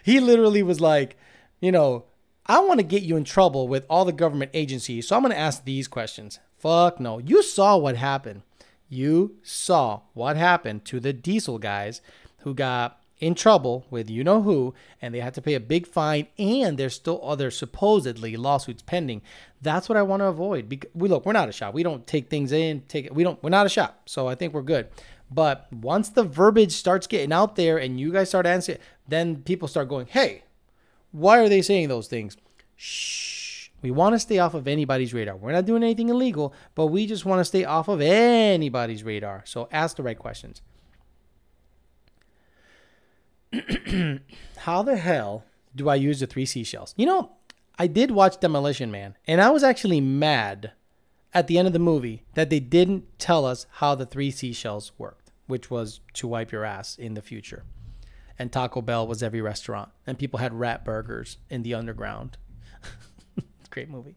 he literally was like, you know, I want to get you in trouble with all the government agencies, so I'm going to ask these questions. Fuck no. You saw what happened. You saw what happened to the diesel guys who got in trouble with you know who, and they had to pay a big fine, and there's still other supposedly lawsuits pending. That's what I want to avoid. Because we look, we're not a shop. We don't take things in. Take it. We don't. We're not a shop. So I think we're good. But once the verbiage starts getting out there, and you guys start answering, then people start going, "Hey, why are they saying those things?" Shh. We want to stay off of anybody's radar. We're not doing anything illegal, but we just want to stay off of anybody's radar. So ask the right questions. how the hell do I use the three seashells? You know, I did watch Demolition Man, and I was actually mad at the end of the movie that they didn't tell us how the three seashells worked, which was to wipe your ass in the future. And Taco Bell was every restaurant, and people had rat burgers in the underground. Great movie.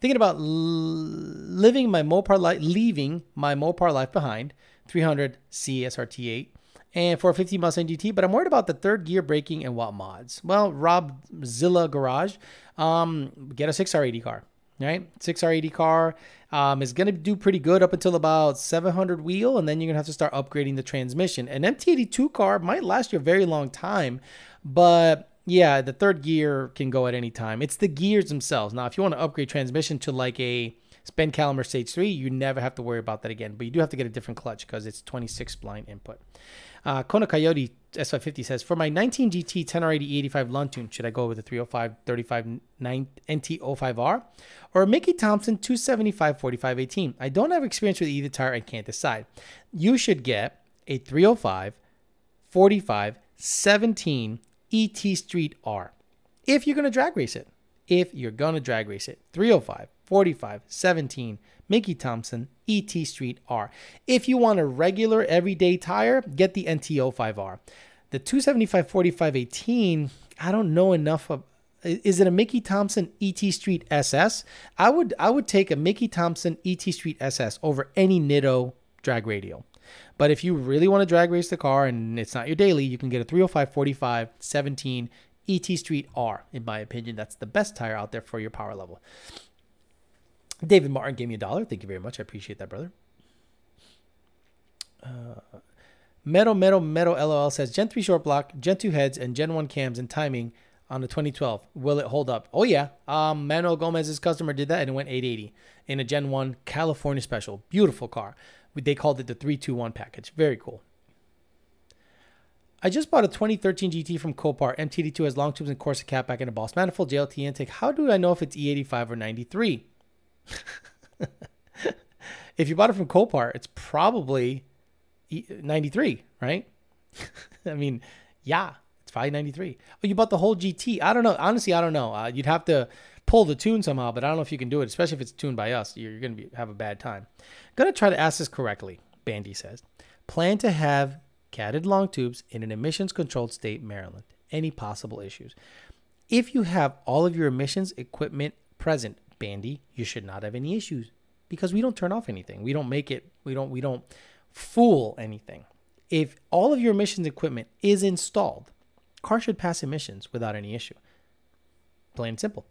Thinking about living my Mopar life, leaving my Mopar life behind, 300 CSRT8 and for a 50 Mustang GT, but I'm worried about the third gear braking and what mods. Well, Rob Zilla Garage, um, get a 6R80 car, right? 6R80 car um, is going to do pretty good up until about 700 wheel, and then you're going to have to start upgrading the transmission. An MT82 car might last you a very long time, but yeah, the third gear can go at any time. It's the gears themselves. Now, if you want to upgrade transmission to like a Spend Caliber Stage 3, you never have to worry about that again. But you do have to get a different clutch because it's 26 spline input. Uh, Kona Coyote S550 says, For my 19 GT 10R80 85 Lund tune, should I go with the 305 35 9 NT05R or a Mickey Thompson 275 45 18? I don't have experience with either tire and can't decide. You should get a 305 45 17 ET Street R if you're going to drag race it. If you're going to drag race it, 305 45 17 Mickey Thompson ET Street R. If you want a regular everyday tire, get the NT05R. The 275 45 18, I don't know enough of is it a Mickey Thompson ET Street SS? I would I would take a Mickey Thompson ET Street SS over any Nitto drag radial. But if you really want to drag race the car and it's not your daily, you can get a 305 45 17 ET Street R. In my opinion, that's the best tire out there for your power level. David Martin gave me a dollar. Thank you very much. I appreciate that, brother. Uh, Metal Metal Metal LOL says Gen 3 short block, Gen 2 heads, and Gen 1 cams and timing on the 2012. Will it hold up? Oh, yeah. Um, Manuel Gomez's customer did that and it went 880 in a Gen 1 California special. Beautiful car. They called it the 321 package. Very cool. I just bought a 2013 GT from Copart. MT82 has long tubes and Corsa catback and a Boss manifold JLT intake. How do I know if it's E85 or 93? if you bought it from Copart, it's probably 93, right? I mean, yeah, it's probably 93. Oh, you bought the whole GT. I don't know. Honestly, I don't know. Uh, you'd have to pull the tune somehow, but I don't know if you can do it, especially if it's tuned by us. You're, you're going to have a bad time. To try to ask this correctly, Bandy says. Plan to have catted long tubes in an emissions controlled state, Maryland. Any possible issues? If you have all of your emissions equipment present, Bandy, you should not have any issues because we don't turn off anything. We don't make it, we don't, we don't fool anything. If all of your emissions equipment is installed, car should pass emissions without any issue. Plain and simple.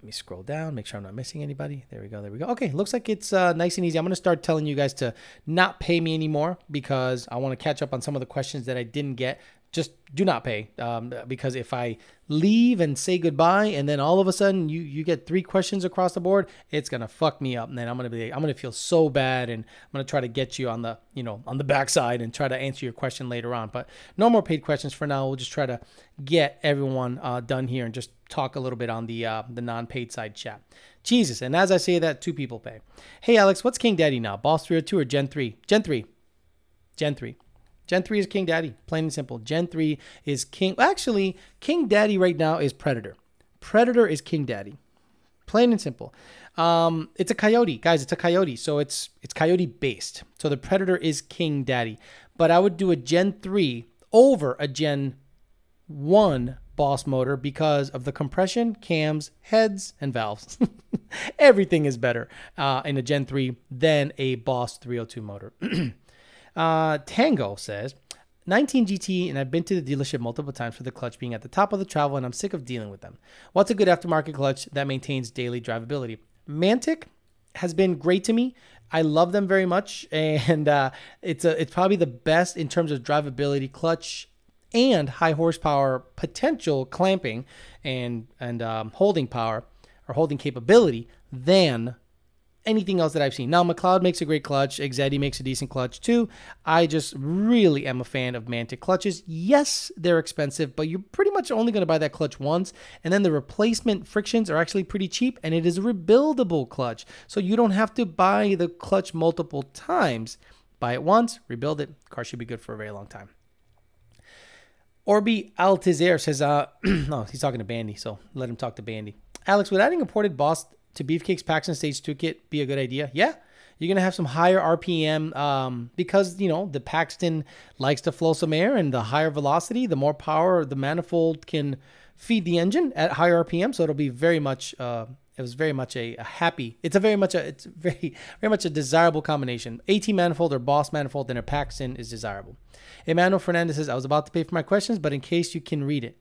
Let me scroll down, make sure I'm not missing anybody. There we go. There we go. Okay, looks like it's uh, nice and easy. I'm going to start telling you guys to not pay me anymore because I want to catch up on some of the questions that I didn't get just do not pay um, because if I leave and say goodbye and then all of a sudden you you get three questions across the board, it's gonna fuck me up. And then I'm gonna be I'm gonna feel so bad and I'm gonna try to get you on the you know on the backside and try to answer your question later on. But no more paid questions for now. We'll just try to get everyone uh, done here and just talk a little bit on the uh, the non-paid side chat. Jesus, and as I say that, two people pay. Hey Alex, what's King Daddy now? Boss 302 or Gen 3? Gen 3. Gen 3. Gen 3 is King Daddy, plain and simple. Gen 3 is King. Actually, King Daddy right now is Predator. Predator is King Daddy. Plain and simple. Um, it's a coyote, guys. It's a coyote, so it's it's coyote based. So the Predator is King Daddy. But I would do a Gen 3 over a Gen 1 boss motor because of the compression, cams, heads, and valves. Everything is better uh, in a Gen 3 than a Boss 302 motor. Uh, Tango says, 19 GT, and I've been to the dealership multiple times for the clutch being at the top of the travel, and I'm sick of dealing with them. What's a good aftermarket clutch that maintains daily drivability? Mantic has been great to me. I love them very much, and uh, it's a it's probably the best in terms of drivability, clutch, and high horsepower potential clamping and and um, holding power or holding capability than anything else that I've seen. Now, McLeod makes a great clutch. Exedy makes a decent clutch too. I just really am a fan of Mantic clutches. Yes, they're expensive, but you're pretty much only going to buy that clutch once. And then the replacement frictions are actually pretty cheap and it is a rebuildable clutch. So you don't have to buy the clutch multiple times. Buy it once, rebuild it. Car should be good for a very long time. Orbi Altizer says, uh, no, he's talking to Bandy, so let him talk to Bandy. Alex, would adding a ported boss to Beefcake's Paxton Stage 2 kit be a good idea? Yeah. You're going to have some higher RPM um, because, you know, the Paxton likes to flow some air and the higher velocity, the more power the manifold can feed the engine at higher RPM. So it'll be very much, uh, it was very much a, a, happy, it's a very much a, it's very, very much a desirable combination. AT manifold or Boss manifold and a Paxton is desirable. Emmanuel Fernandez says, I was about to pay for my questions, but in case you can read it.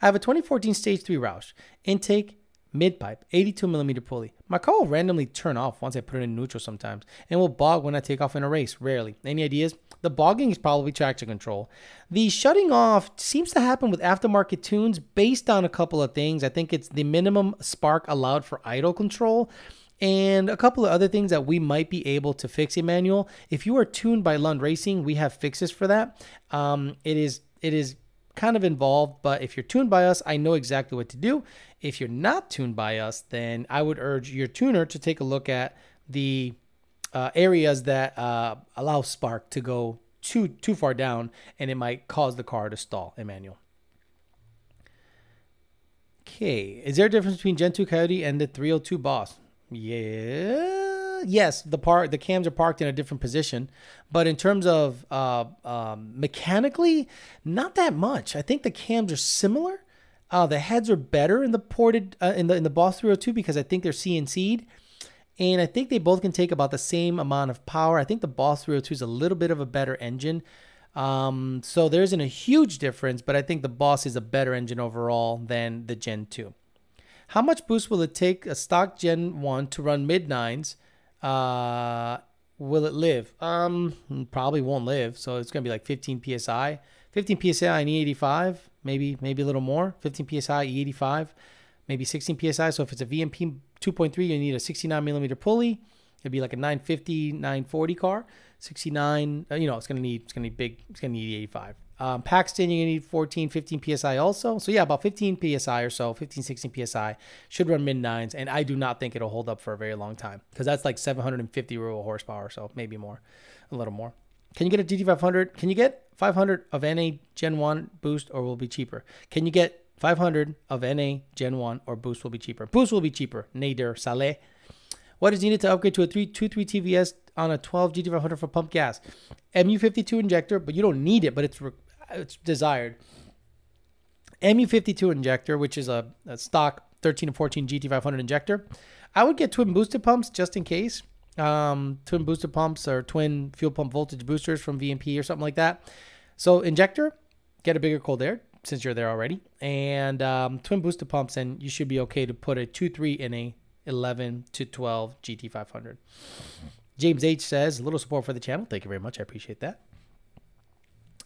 I have a 2014 Stage 3 Roush. Intake, mid pipe, 82 millimeter pulley. My car will randomly turn off once I put it in neutral sometimes, and will bog when I take off in a race. Rarely. Any ideas? The bogging is probably traction control. The shutting off seems to happen with aftermarket tunes based on a couple of things. I think it's the minimum spark allowed for idle control and a couple of other things that we might be able to fix, Emmanuel. If you are tuned by Lund Racing, we have fixes for that. Um, it is it is kind of involved, but if you're tuned by us, I know exactly what to do. If you're not tuned by us, then I would urge your tuner to take a look at the uh, areas that uh, allow spark to go too too far down, and it might cause the car to stall. Emmanuel. Okay, is there a difference between Gen 2 Coyote and the 302 Boss? Yeah. Yes, the part the cams are parked in a different position, but in terms of uh, um, mechanically, not that much. I think the cams are similar. Uh, the heads are better in the ported uh, in the in the Boss 302 because I think they're CNC'd, and I think they both can take about the same amount of power. I think the Boss 302 is a little bit of a better engine. Um, so there isn't a huge difference, but I think the Boss is a better engine overall than the Gen 2. How much boost will it take a stock Gen 1 to run mid nines? Uh, will it live? Um, probably won't live. So it's to be like 15 psi. 15 psi in E85, maybe maybe a little more. 15 psi E85, maybe 16 psi. So if it's a VMP 2.3, you need a 69 millimeter pulley. It'd be like a 950, 940 car. 69, uh, you know, it's gonna need it's gonna need big. It's gonna need 85. Um, Paxton, you're going to need 14, 15 PSI also. So, yeah, about 15 PSI or so, 15, 16 PSI should run mid nines. And I do not think it'll hold up for a very long time because that's like 750 rural horsepower. So, maybe more, a little more. Can you get a GT500? Can you get 500 of NA Gen 1 boost or will be cheaper? Can you get 500 of NA Gen 1 or boost will be cheaper? Boost will be cheaper. Nader Saleh. What is needed to upgrade to a 3.23 TVS on a 12 GT500 for pump gas? MU52 injector, but you don't need it, but it's it's desired. MU52 injector, which is a, a stock 13 to 14 GT500 injector. I would get twin boosted pumps just in case. Um, twin boosted pumps or twin fuel pump voltage boosters from VMP or something like that. So injector, get a bigger cold air since you're there already, and um, twin boosted pumps, and you should be okay to put a 2-3 in a 11 to 12 GT500. James H says a little support for the channel. Thank you very much. I appreciate that.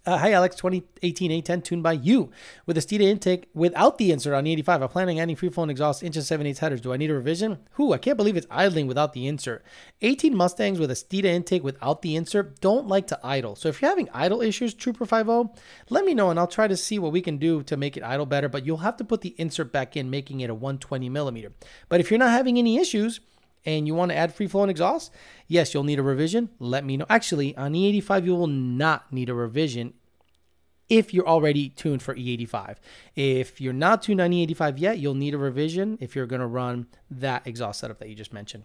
Uh, hi, Alex, 2018 A10 tuned by you with a Steeda intake without the insert on the 85. I'm planning adding free flowing exhaust inch and 7 8 headers. Do I need a revision? Who? I can't believe it's idling without the insert. 18 Mustangs with a Steeda intake without the insert don't like to idle. So if you're having idle issues, Trooper 50, let me know and I'll try to see what we can do to make it idle better. But you'll have to put the insert back in, making it a 120 millimeter. But if you're not having any issues, and you want to add free flow and exhaust, yes, you'll need a revision. Let me know. Actually, on E85, you will not need a revision if you're already tuned for E85. If you're not tuned on E85 yet, you'll need a revision if you're going to run that exhaust setup that you just mentioned.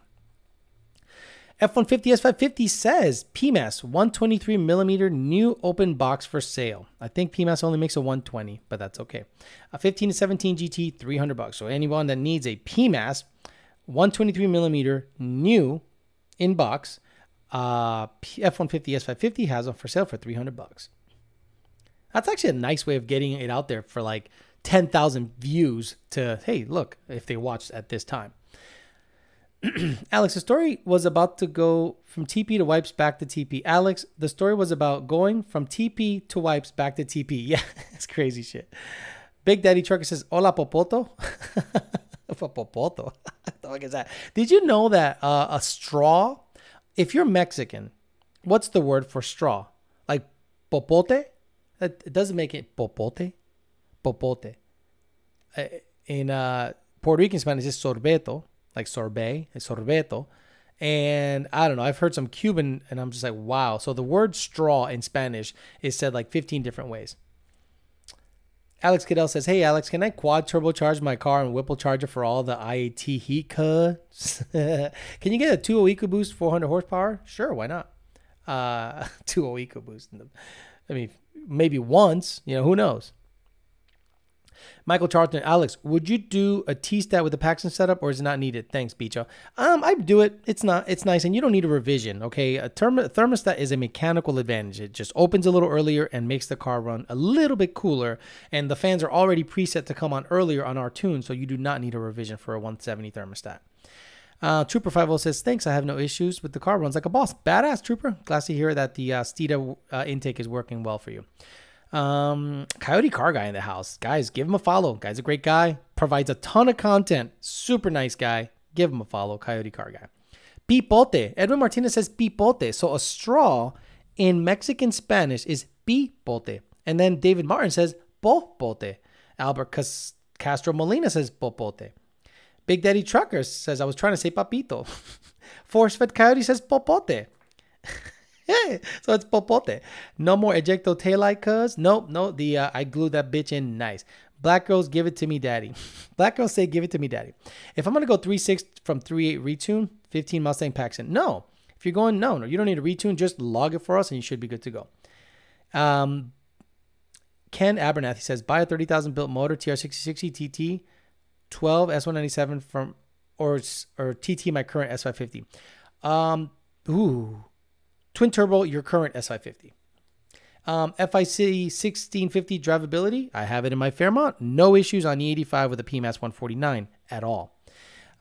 F150 S550 says PMAS 123 millimeter new open box for sale. I think PMAS only makes a 120, but that's okay. A 15 to 17 GT, 300 bucks. So anyone that needs a PMAS 123 millimeter new in box, uh, F150 S550 has them for sale for 300 bucks. That's actually a nice way of getting it out there for like 10,000 views to, hey, look, if they watched at this time. Alex, the story was about to go from TP to wipes back to TP. Alex, the story was about going from TP to wipes back to TP. Yeah, it's crazy shit. Big Daddy Trucker says, Hola, Popoto. Popoto. what the fuck is that? Did you know that uh, a straw, if you're Mexican, what's the word for straw? Like popote? It doesn't make it popote. Popote. Uh, in uh, Puerto Rican Spanish, it's sorbeto, like sorbet, sorbeto. And I don't know, I've heard some Cuban, and I'm just like, wow. So the word straw in Spanish is said like 15 different ways. Alex Cadell says, Hey, Alex, can I quad turbocharge my car and Whipple charger for all the IAT heat cuts? can you get a 2.0 EcoBoost 400 horsepower? Sure, why not? Uh, 2.0 EcoBoost. I mean, maybe once, you know, who knows? Michael Charlton, Alex, would you do a T stat with the Paxton setup, or is it not needed? Thanks, Bicho. Um, I do it. It's not. It's nice, and you don't need a revision. Okay, a therm- thermostat is a mechanical advantage. It just opens a little earlier and makes the car run a little bit cooler. And the fans are already preset to come on earlier on our tune, so you do not need a revision for a 170 thermostat. Uh, Trooper 50 says, Thanks, I have no issues with the car. Runs like a boss. Badass, Trooper. Glad to hear that the uh, Steeda uh, intake is working well for you. Um, Coyote Car Guy in the house. Guys, give him a follow. Guy's a great guy. Provides a ton of content. Super nice guy. Give him a follow. Coyote Car Guy. Pipote. Edwin Martinez says pipote. So a straw in Mexican Spanish is pipote. And then David Martin says popote. Albert Cas Castro Molina says popote. Big Daddy Truckers says, I was trying to say papito. Force Fed Coyote says popote. so it's popote. No more ejecto taillight, cuz. Nope, no, the uh, I glued that bitch in nice. Black girls, give it to me, daddy. Black girls say, give it to me, daddy. If I'm gonna go 3.6 from 3.8 retune, 15 Mustang packs Paxton. No. If you're going, no, no, you don't need a retune. Just log it for us and you should be good to go. Um, Ken Abernathy says, buy a 30,000 built motor, TR6060 TT, 12 S197 from, or, or TT my current S550. Um, ooh, twin turbo, your current S550. Um, FIC 1650 drivability, I have it in my Fairmont. No issues on E85 with a PMAS 149 at all.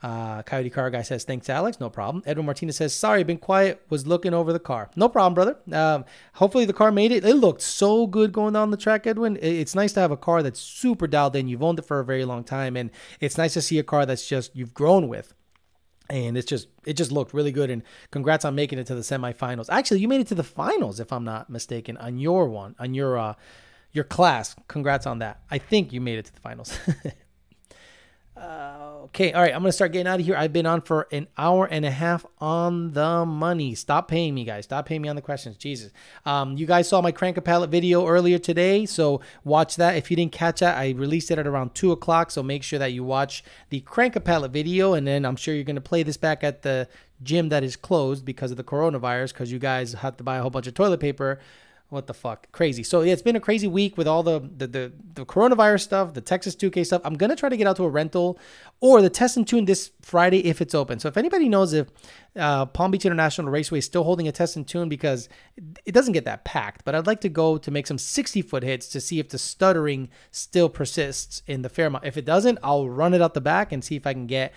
Uh, Coyote Car Guy says, thanks, Alex. No problem. Edwin Martinez says, sorry, been quiet. Was looking over the car. No problem, brother. Um, hopefully the car made it. It looked so good going down the track, Edwin. It's nice to have a car that's super dialed in. You've owned it for a very long time. And it's nice to see a car that's just, you've grown with and it's just it just looked really good. And congrats on making it to the semifinals. Actually you made it to the finals if i'm not mistaken on your one on your uh your class. Congrats on that. I think you made it to the finals uh, okay all right i'm gonna start getting out of here. I've been on for an hour and a half on the money. Stop paying me guys. Stop paying me on the questions. Jesus. Um, you guys saw my crank a pallet video earlier today so watch that. If you didn't catch that i released it at around two o'clock so make sure that you watch the crank a pallet video and then i'm sure you're gonna play this back at the gym that is closed because of the coronavirus because you guys have to buy a whole bunch of toilet paper what the fuck? Crazy. So yeah, it's been a crazy week with all the, the, the the coronavirus stuff the texas 2k stuff. I'm gonna try to get out to a rental or the test and tune this friday if it's open. So if anybody knows if uh, palm beach international raceway is still holding a test and tune because it doesn't get that packed but i'd like to go to make some 60 foot hits to see if the stuttering still persists in the fairmont if it doesn't i'll run it out the back and see if i can get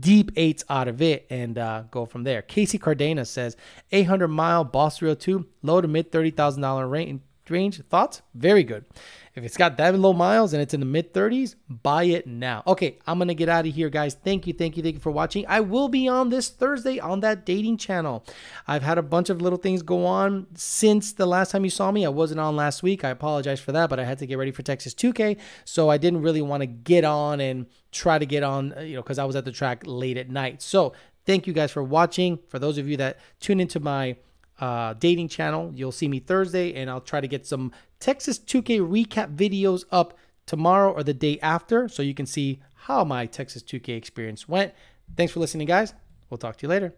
deep eights out of it and uh, go from there. Casey Cardenas says 800 mile Boss 302, low to mid $30,000 range. Range thoughts? Very good. If it's got that low miles and it's in the mid 30s, buy it now. Okay, I'm gonna get out of here, guys. Thank you, thank you, thank you for watching. I will be on this Thursday on that dating channel. I've had a bunch of little things go on since the last time you saw me. I wasn't on last week. I apologize for that, but I had to get ready for Texas 2K, so I didn't really want to get on and try to get on, uh, you know, because I was at the track late at night. So thank you guys for watching. For those of you that tune into my uh, dating channel. You'll see me Thursday, and I'll try to get some Texas 2K recap videos up tomorrow or the day after so you can see how my Texas 2K experience went. Thanks for listening, guys. We'll talk to you later.